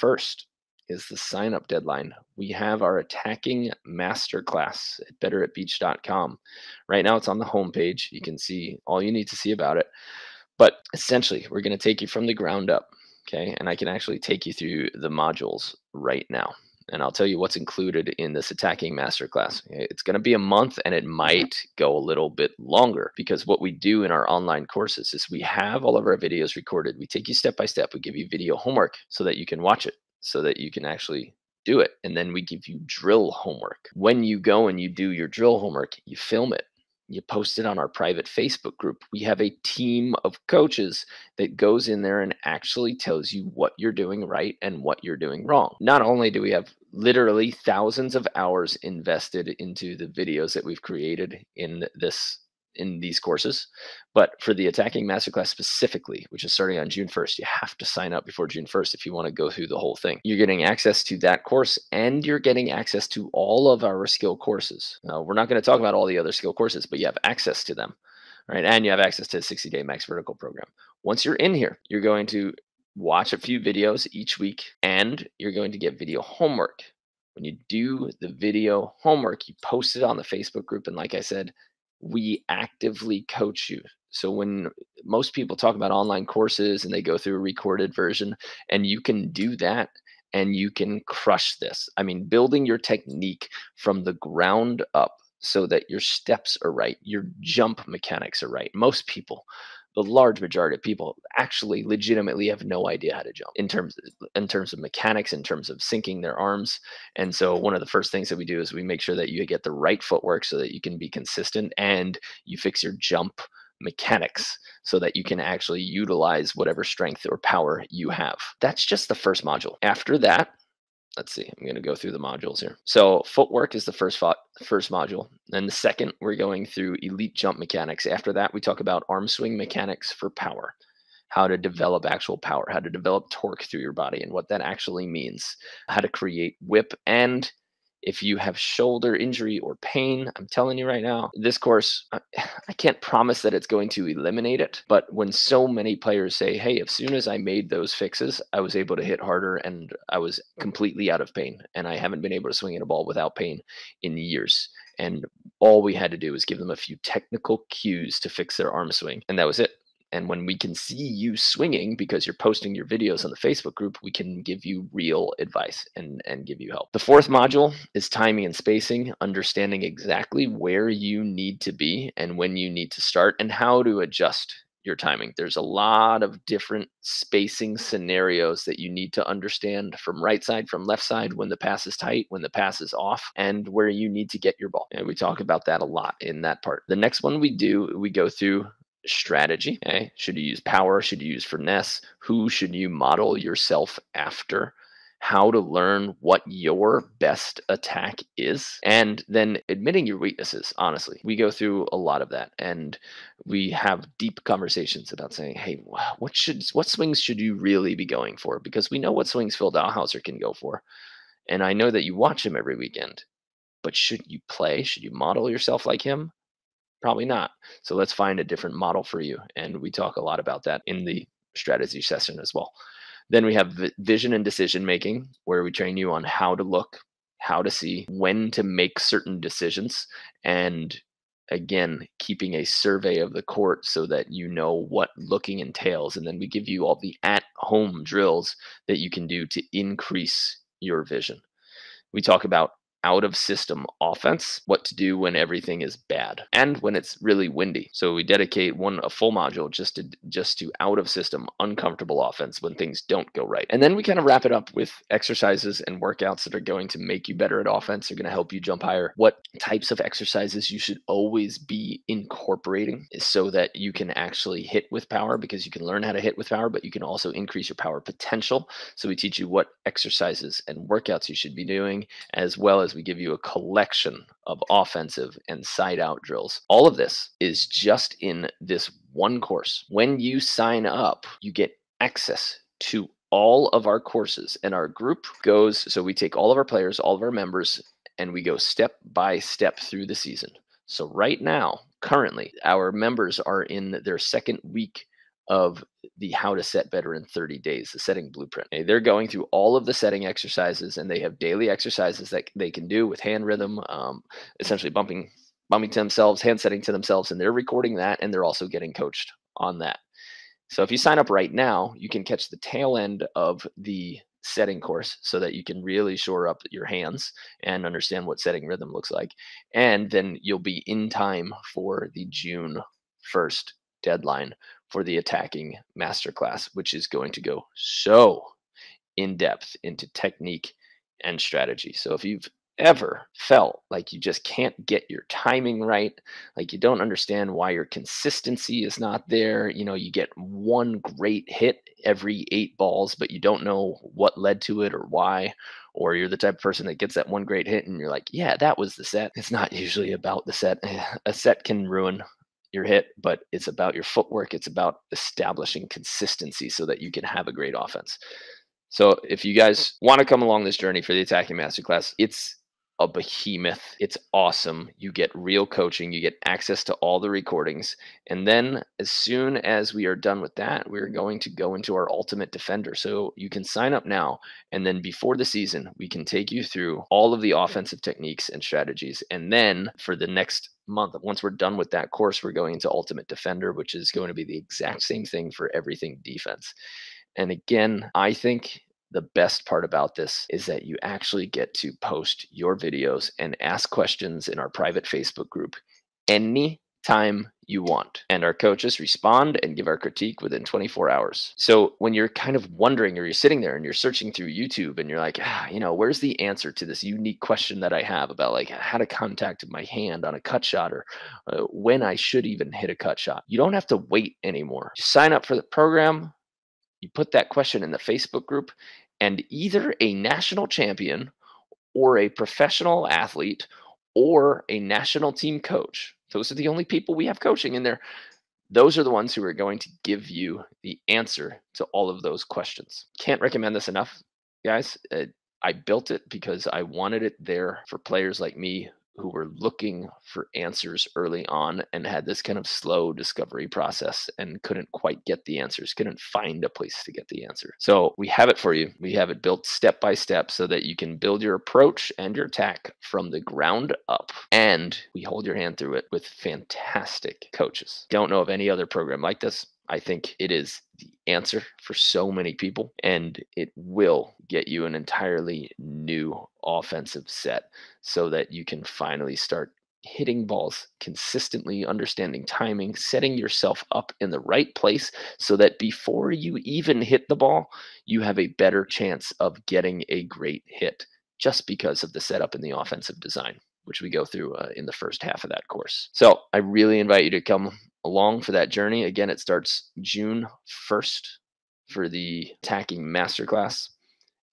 1st is the sign up deadline. We have our attacking masterclass at betteratbeach.com. Right now it's on the homepage. You can see all you need to see about it. But essentially, we're going to take you from the ground up. Okay. And I can actually take you through the modules right now. And I'll tell you what's included in this attacking masterclass. It's going to be a month and it might go a little bit longer because what we do in our online courses is we have all of our videos recorded. We take you step by step. We give you video homework so that you can watch it, so that you can actually do it. And then we give you drill homework. When you go and you do your drill homework, you film it you post it on our private Facebook group. We have a team of coaches that goes in there and actually tells you what you're doing right and what you're doing wrong. Not only do we have literally thousands of hours invested into the videos that we've created in this in these courses. But for the attacking masterclass specifically, which is starting on June 1st, you have to sign up before June 1st if you want to go through the whole thing. You're getting access to that course and you're getting access to all of our skill courses. Now, we're not going to talk about all the other skill courses, but you have access to them. Right. And you have access to the 60 day max vertical program. Once you're in here, you're going to watch a few videos each week and you're going to get video homework. When you do the video homework, you post it on the Facebook group. And like I said, we actively coach you. So when most people talk about online courses and they go through a recorded version, and you can do that and you can crush this. I mean, building your technique from the ground up so that your steps are right, your jump mechanics are right. Most people the large majority of people actually legitimately have no idea how to jump in terms of, in terms of mechanics in terms of syncing their arms. And so one of the first things that we do is we make sure that you get the right footwork so that you can be consistent and you fix your jump mechanics so that you can actually utilize whatever strength or power you have. That's just the first module. After that let's see, I'm going to go through the modules here. So footwork is the first first module. And the second, we're going through elite jump mechanics. After that, we talk about arm swing mechanics for power, how to develop actual power, how to develop torque through your body and what that actually means, how to create whip and if you have shoulder injury or pain, I'm telling you right now, this course, I can't promise that it's going to eliminate it. But when so many players say, hey, as soon as I made those fixes, I was able to hit harder and I was completely out of pain. And I haven't been able to swing at a ball without pain in years. And all we had to do was give them a few technical cues to fix their arm swing. And that was it. And when we can see you swinging because you're posting your videos on the Facebook group, we can give you real advice and, and give you help. The fourth module is timing and spacing, understanding exactly where you need to be and when you need to start and how to adjust your timing. There's a lot of different spacing scenarios that you need to understand from right side, from left side, when the pass is tight, when the pass is off, and where you need to get your ball. And we talk about that a lot in that part. The next one we do, we go through strategy. Okay. Should you use power? Should you use finesse? Who should you model yourself after? How to learn what your best attack is, and then admitting your weaknesses. Honestly, we go through a lot of that, and we have deep conversations about saying, "Hey, what should what swings should you really be going for?" Because we know what swings Phil Dalhausser can go for, and I know that you watch him every weekend. But should you play? Should you model yourself like him? Probably not. So let's find a different model for you. And we talk a lot about that in the strategy session as well. Then we have vision and decision making, where we train you on how to look, how to see, when to make certain decisions, and again, keeping a survey of the court so that you know what looking entails. And then we give you all the at home drills that you can do to increase your vision. We talk about out of system offense, what to do when everything is bad and when it's really windy. So we dedicate one a full module just to just to out of system uncomfortable offense when things don't go right. And then we kind of wrap it up with exercises and workouts that are going to make you better at offense, are going to help you jump higher. What types of exercises you should always be incorporating so that you can actually hit with power because you can learn how to hit with power, but you can also increase your power potential. So we teach you what exercises and workouts you should be doing as well as we give you a collection of offensive and side out drills. All of this is just in this one course. When you sign up, you get access to all of our courses, and our group goes so we take all of our players, all of our members, and we go step by step through the season. So, right now, currently, our members are in their second week of the how to set better in 30 days, the setting blueprint. They're going through all of the setting exercises and they have daily exercises that they can do with hand rhythm, um, essentially bumping, bumping to themselves, hand setting to themselves, and they're recording that and they're also getting coached on that. So if you sign up right now, you can catch the tail end of the setting course so that you can really shore up your hands and understand what setting rhythm looks like. And then you'll be in time for the June 1st deadline for the attacking masterclass, which is going to go so in depth into technique and strategy. So if you've ever felt like you just can't get your timing right, like you don't understand why your consistency is not there, you know, you get one great hit every eight balls, but you don't know what led to it or why, or you're the type of person that gets that one great hit and you're like, yeah, that was the set. It's not usually about the set. A set can ruin your hit, but it's about your footwork. It's about establishing consistency so that you can have a great offense. So if you guys want to come along this journey for the attacking masterclass, it's a behemoth. It's awesome. You get real coaching, you get access to all the recordings. And then, as soon as we are done with that, we're going to go into our Ultimate Defender. So you can sign up now. And then, before the season, we can take you through all of the offensive techniques and strategies. And then, for the next month, once we're done with that course, we're going into Ultimate Defender, which is going to be the exact same thing for everything defense. And again, I think the best part about this is that you actually get to post your videos and ask questions in our private Facebook group any time you want. And our coaches respond and give our critique within 24 hours. So when you're kind of wondering or you're sitting there and you're searching through YouTube and you're like, ah, you know, where's the answer to this unique question that I have about like how to contact my hand on a cut shot or uh, when I should even hit a cut shot? You don't have to wait anymore. Just sign up for the program you put that question in the Facebook group, and either a national champion or a professional athlete or a national team coach, those are the only people we have coaching in there. Those are the ones who are going to give you the answer to all of those questions. Can't recommend this enough, guys. Uh, I built it because I wanted it there for players like me who were looking for answers early on and had this kind of slow discovery process and couldn't quite get the answers, couldn't find a place to get the answer. So we have it for you. We have it built step by step so that you can build your approach and your attack from the ground up. And we hold your hand through it with fantastic coaches. Don't know of any other program like this. I think it is the answer for so many people, and it will get you an entirely new offensive set so that you can finally start hitting balls consistently, understanding timing, setting yourself up in the right place so that before you even hit the ball, you have a better chance of getting a great hit just because of the setup and the offensive design which we go through uh, in the first half of that course. So I really invite you to come along for that journey. Again, it starts June 1st for the attacking masterclass.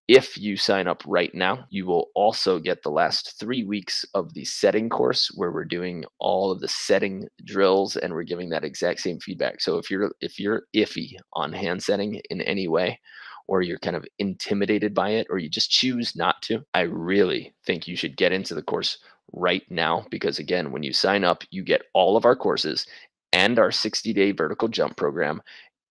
If you sign up right now, you will also get the last three weeks of the setting course where we're doing all of the setting drills and we're giving that exact same feedback. So if you're if you're iffy on hand setting in any way, or you're kind of intimidated by it, or you just choose not to, I really think you should get into the course right now because again, when you sign up, you get all of our courses and our 60 day vertical jump program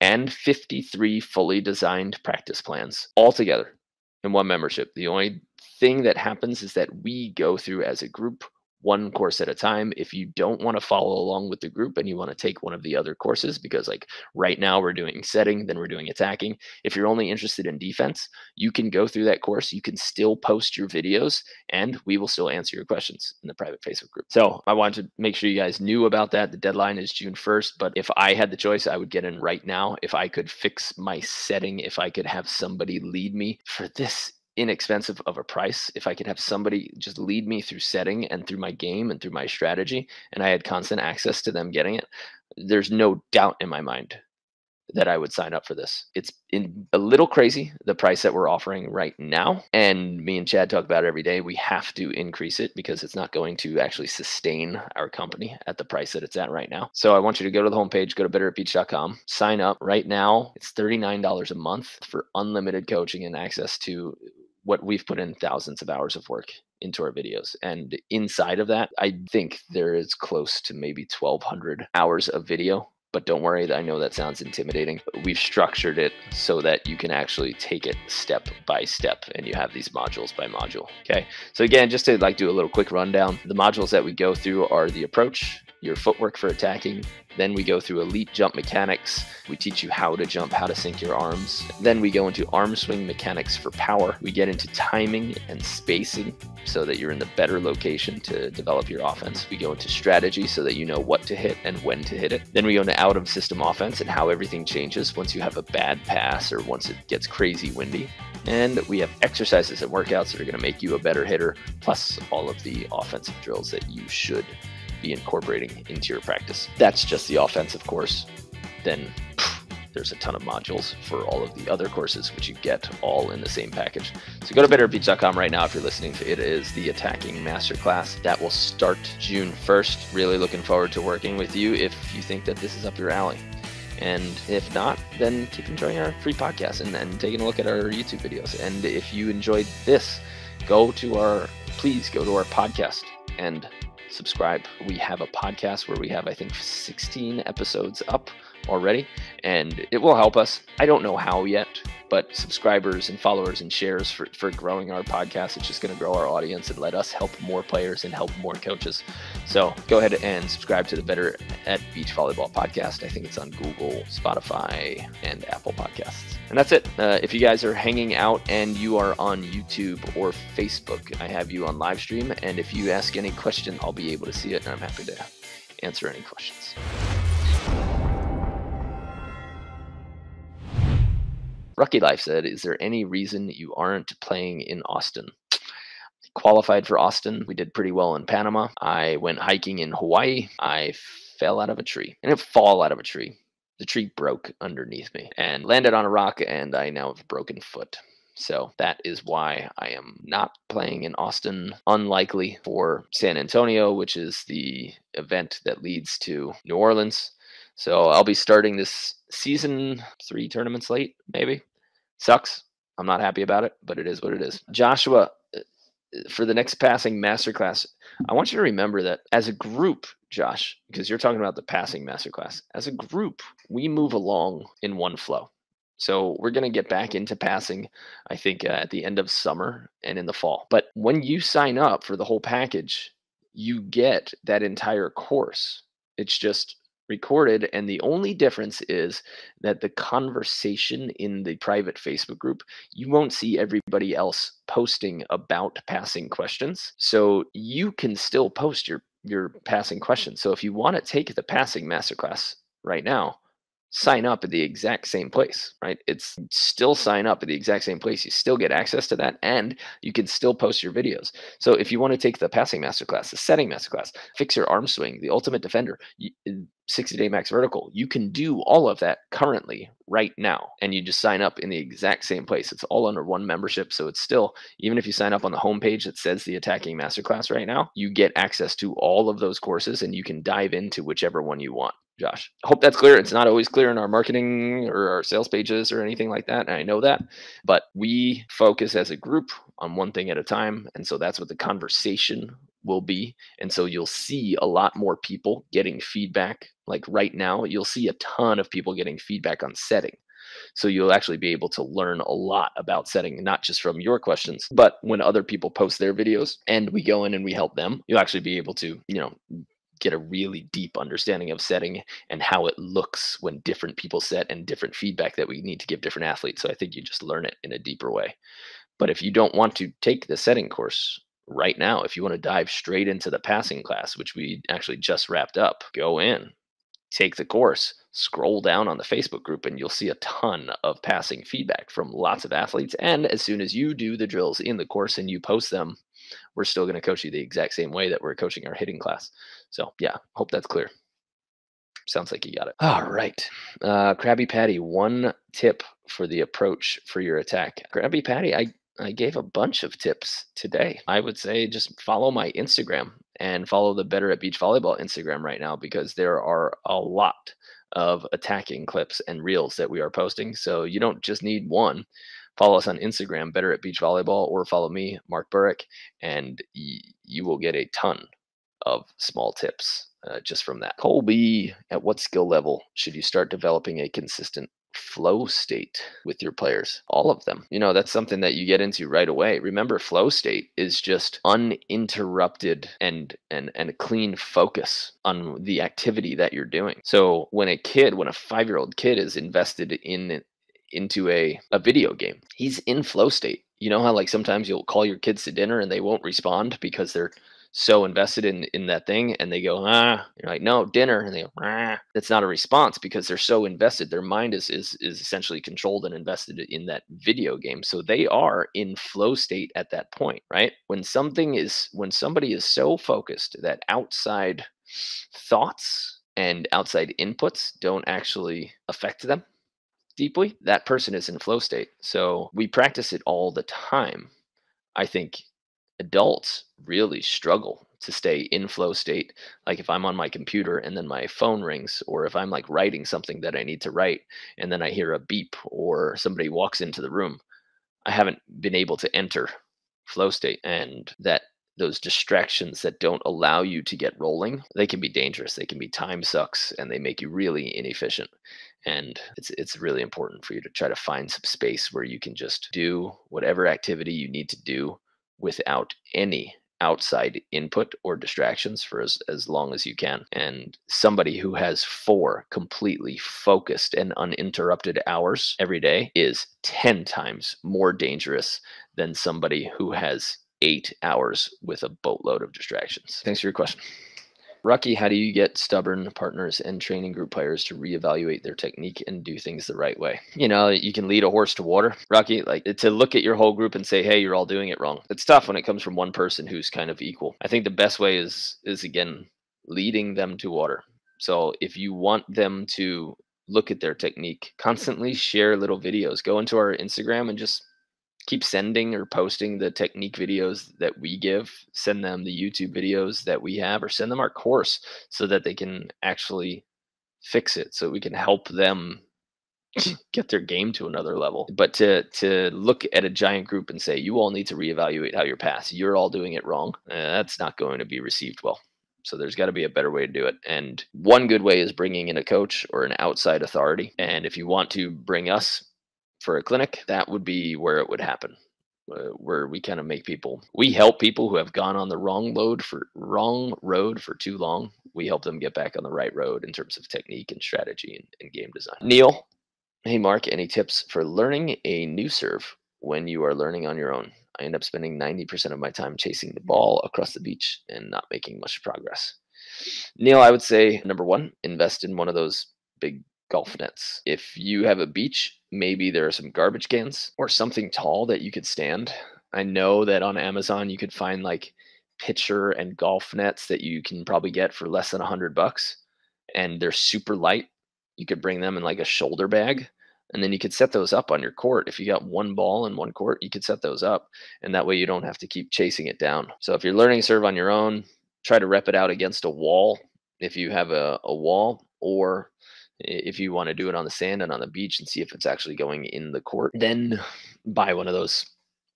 and 53 fully designed practice plans all together in one membership. The only thing that happens is that we go through as a group one course at a time. If you don't want to follow along with the group and you want to take one of the other courses, because like right now we're doing setting, then we're doing attacking. If you're only interested in defense, you can go through that course. You can still post your videos and we will still answer your questions in the private Facebook group. So I wanted to make sure you guys knew about that. The deadline is June 1st, but if I had the choice, I would get in right now. If I could fix my setting, if I could have somebody lead me for this inexpensive of a price if I could have somebody just lead me through setting and through my game and through my strategy and I had constant access to them getting it, there's no doubt in my mind that I would sign up for this. It's in a little crazy the price that we're offering right now. And me and Chad talk about it every day. We have to increase it because it's not going to actually sustain our company at the price that it's at right now. So I want you to go to the homepage, go to betteratbeach.com, sign up right now. It's $39 a month for unlimited coaching and access to what we've put in thousands of hours of work into our videos. And inside of that, I think there is close to maybe 1,200 hours of video. But don't worry, I know that sounds intimidating. We've structured it so that you can actually take it step by step and you have these modules by module. Okay. So again, just to like do a little quick rundown, the modules that we go through are the approach, your footwork for attacking. Then we go through elite jump mechanics. We teach you how to jump, how to sync your arms. Then we go into arm swing mechanics for power. We get into timing and spacing so that you're in the better location to develop your offense. We go into strategy so that you know what to hit and when to hit it. Then we go into out of system offense and how everything changes once you have a bad pass or once it gets crazy windy. And we have exercises and workouts that are going to make you a better hitter, plus all of the offensive drills that you should be incorporating into your practice. That's just the offensive course. Then there's a ton of modules for all of the other courses, which you get all in the same package. So go to betteratbeach.com right now if you're listening to it is the attacking masterclass that will start June 1st. Really looking forward to working with you if you think that this is up your alley. And if not, then keep enjoying our free podcast and, and taking a look at our YouTube videos. And if you enjoyed this, go to our, please go to our podcast and subscribe. We have a podcast where we have, I think, 16 episodes up already, and it will help us. I don't know how yet, but subscribers and followers and shares for, for growing our podcast, it's just going to grow our audience and let us help more players and help more coaches. So go ahead and subscribe to the Better at Beach Volleyball podcast. I think it's on Google, Spotify, and Apple Podcasts. And that's it. Uh, if you guys are hanging out and you are on YouTube or Facebook, I have you on live stream. And if you ask any question, I'll be able to see it, and I'm happy to answer any questions. Rocky Life said, Is there any reason you aren't playing in Austin? qualified for Austin. We did pretty well in Panama. I went hiking in Hawaii. I fell out of a tree. and it fall out of a tree. The tree broke underneath me and landed on a rock, and I now have a broken foot. So that is why I am not playing in Austin. Unlikely for San Antonio, which is the event that leads to New Orleans. So I'll be starting this season three tournaments late, maybe. Sucks. I'm not happy about it, but it is what it is. Joshua, uh, for the next passing masterclass, I want you to remember that as a group, Josh, because you're talking about the passing masterclass, as a group, we move along in one flow. So we're going to get back into passing, I think, uh, at the end of summer and in the fall. But when you sign up for the whole package, you get that entire course. It's just recorded and the only difference is that the conversation in the private facebook group you won't see everybody else posting about passing questions. So you can still post your your passing questions. So if you want to take the passing masterclass right now sign up at the exact same place, right? It's still sign up at the exact same place. You still get access to that and you can still post your videos. So if you want to take the passing masterclass, the setting masterclass, fix your arm swing, the ultimate defender, uh, 60 day max vertical, you can do all of that currently right now. And you just sign up in the exact same place. It's all under one membership. So it's still, even if you sign up on the homepage that says the attacking masterclass right now, you get access to all of those courses and you can dive into whichever one you want. Josh. Hope that's clear. It's not always clear in our marketing or our sales pages or anything like that. And I know that, but we focus as a group on one thing at a time. And so that's what the conversation will be. And so you'll see a lot more people getting feedback. Like right now, you'll see a ton of people getting feedback on setting. So you'll actually be able to learn a lot about setting, not just from your questions, but when other people post their videos and we go in and we help them, you'll actually be able to, you know, get a really deep understanding of setting and how it looks when different people set and different feedback that we need to give different athletes. So I think you just learn it in a deeper way. But if you don't want to take the setting course right now, if you want to dive straight into the passing class, which we actually just wrapped up, go in, take the course, scroll down on the Facebook group, and you'll see a ton of passing feedback from lots of athletes. And as soon as you do the drills in the course and you post them, we're still going to coach you the exact same way that we're coaching our hitting class. So, yeah, hope that's clear. Sounds like you got it. All right. Uh, Krabby Patty, one tip for the approach for your attack. Krabby Patty, I I gave a bunch of tips today. I would say just follow my Instagram and follow the Better at Beach Volleyball Instagram right now because there are a lot of attacking clips and reels that we are posting. So you don't just need one. Follow us on Instagram, Better at Beach Volleyball, or follow me, Mark Burik, and y- you will get a ton of small tips uh, just from that. Colby, at what skill level should you start developing a consistent flow state with your players? All of them. You know that's something that you get into right away. Remember flow state is just uninterrupted and and and a clean focus on the activity that you're doing. So when a kid when a 5 year old kid is invested in into a, a video game. He's in flow state. You know how like sometimes you'll call your kids to dinner and they won't respond because they're so invested in in that thing and they go ah. You're like no dinner. And they go ah that's not a response because they're so invested. Their mind is is is essentially controlled and invested in that video game. So they are in flow state at that point right? When something is when somebody is so focused that outside thoughts and outside inputs don't actually affect them deeply that person is in flow state. So we practice it all the time. I think adults really struggle to stay in flow state. Like if i'm on my computer and then my phone rings or if i'm like writing something that i need to write and then i hear a beep or somebody walks into the room i haven't been able to enter flow state and that those distractions that don't allow you to get rolling they can be dangerous. They can be time sucks and they make you really inefficient and it's it's really important for you to try to find some space where you can just do whatever activity you need to do without any outside input or distractions for as, as long as you can. And somebody who has four completely focused and uninterrupted hours every day is 10 times more dangerous than somebody who has eight hours with a boatload of distractions. Thanks for your question. Rocky, how do you get stubborn partners and training group players to reevaluate their technique and do things the right way? You know, you can lead a horse to water, Rocky, like to look at your whole group and say, "Hey, you're all doing it wrong." It's tough when it comes from one person who's kind of equal. I think the best way is is again leading them to water. So if you want them to look at their technique, constantly share little videos. Go into our Instagram and just keep sending or posting the technique videos that we give send them the youtube videos that we have or send them our course so that they can actually fix it so we can help them get their game to another level but to to look at a giant group and say you all need to reevaluate how you're pass you're all doing it wrong uh, that's not going to be received well so there's got to be a better way to do it. And one good way is bringing in a coach or an outside authority. And if you want to bring us for a clinic, that would be where it would happen. Uh, where we kind of make people we help people who have gone on the wrong load for wrong road for too long we help them get back on the right road in terms of technique and strategy and, and game design neil hey mark any tips for learning a new serve when you are learning on your own i end up spending 90% of my time chasing the ball across the beach and not making much progress neil i would say number one invest in one of those big golf nets. If you have a beach, maybe there are some garbage cans or something tall that you could stand. I know that on Amazon you could find like pitcher and golf nets that you can probably get for less than a hundred bucks, and they're super light. You could bring them in like a shoulder bag, and then you could set those up on your court. If you got one ball in one court, you could set those up, and that way you don't have to keep chasing it down. So if you're learning serve on your own, try to rep it out against a wall if you have a, a wall, or if you want to do it on the sand and on the beach and see if it's actually going in the court, then buy one of those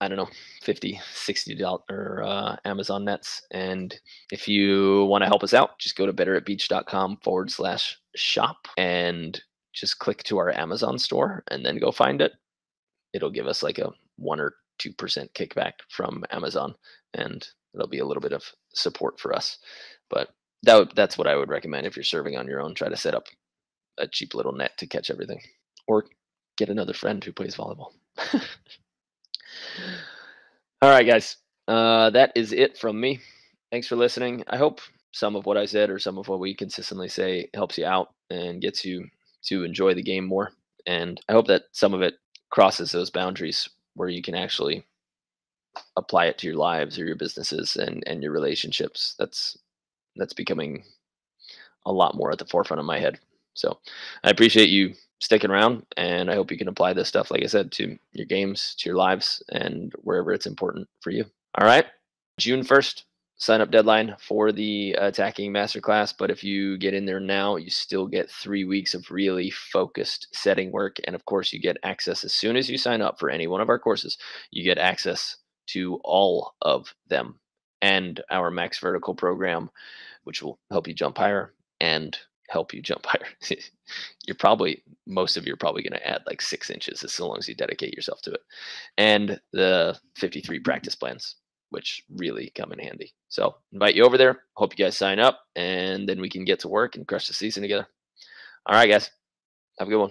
I don't know, 50, 60 dollar uh, Amazon nets. And if you want to help us out, just go to betteratbeach.com forward slash shop and just click to our Amazon store and then go find it. It'll give us like a one or two percent kickback from Amazon, and it'll be a little bit of support for us. But that that's what I would recommend if you're serving on your own. Try to set up a cheap little net to catch everything, or get another friend who plays volleyball. All right, guys, uh, that is it from me. Thanks for listening. I hope some of what I said or some of what we consistently say helps you out and gets you to enjoy the game more. And I hope that some of it crosses those boundaries where you can actually apply it to your lives or your businesses and, and your relationships. That's that's becoming a lot more at the forefront of my head. So I appreciate you sticking around and I hope you can apply this stuff, like I said, to your games, to your lives, and wherever it's important for you. All right. June 1st, sign up deadline for the attacking masterclass. But if you get in there now, you still get three weeks of really focused setting work. And of course, you get access as soon as you sign up for any one of our courses, you get access to all of them and our max vertical program, which will help you jump higher and help you jump higher. you're probably most of you are probably going to add like six inches as long as you dedicate yourself to it. And the 53 practice plans which really come in handy. So invite you over there. Hope you guys sign up and then we can get to work and crush the season together. All right, guys. Have a good one.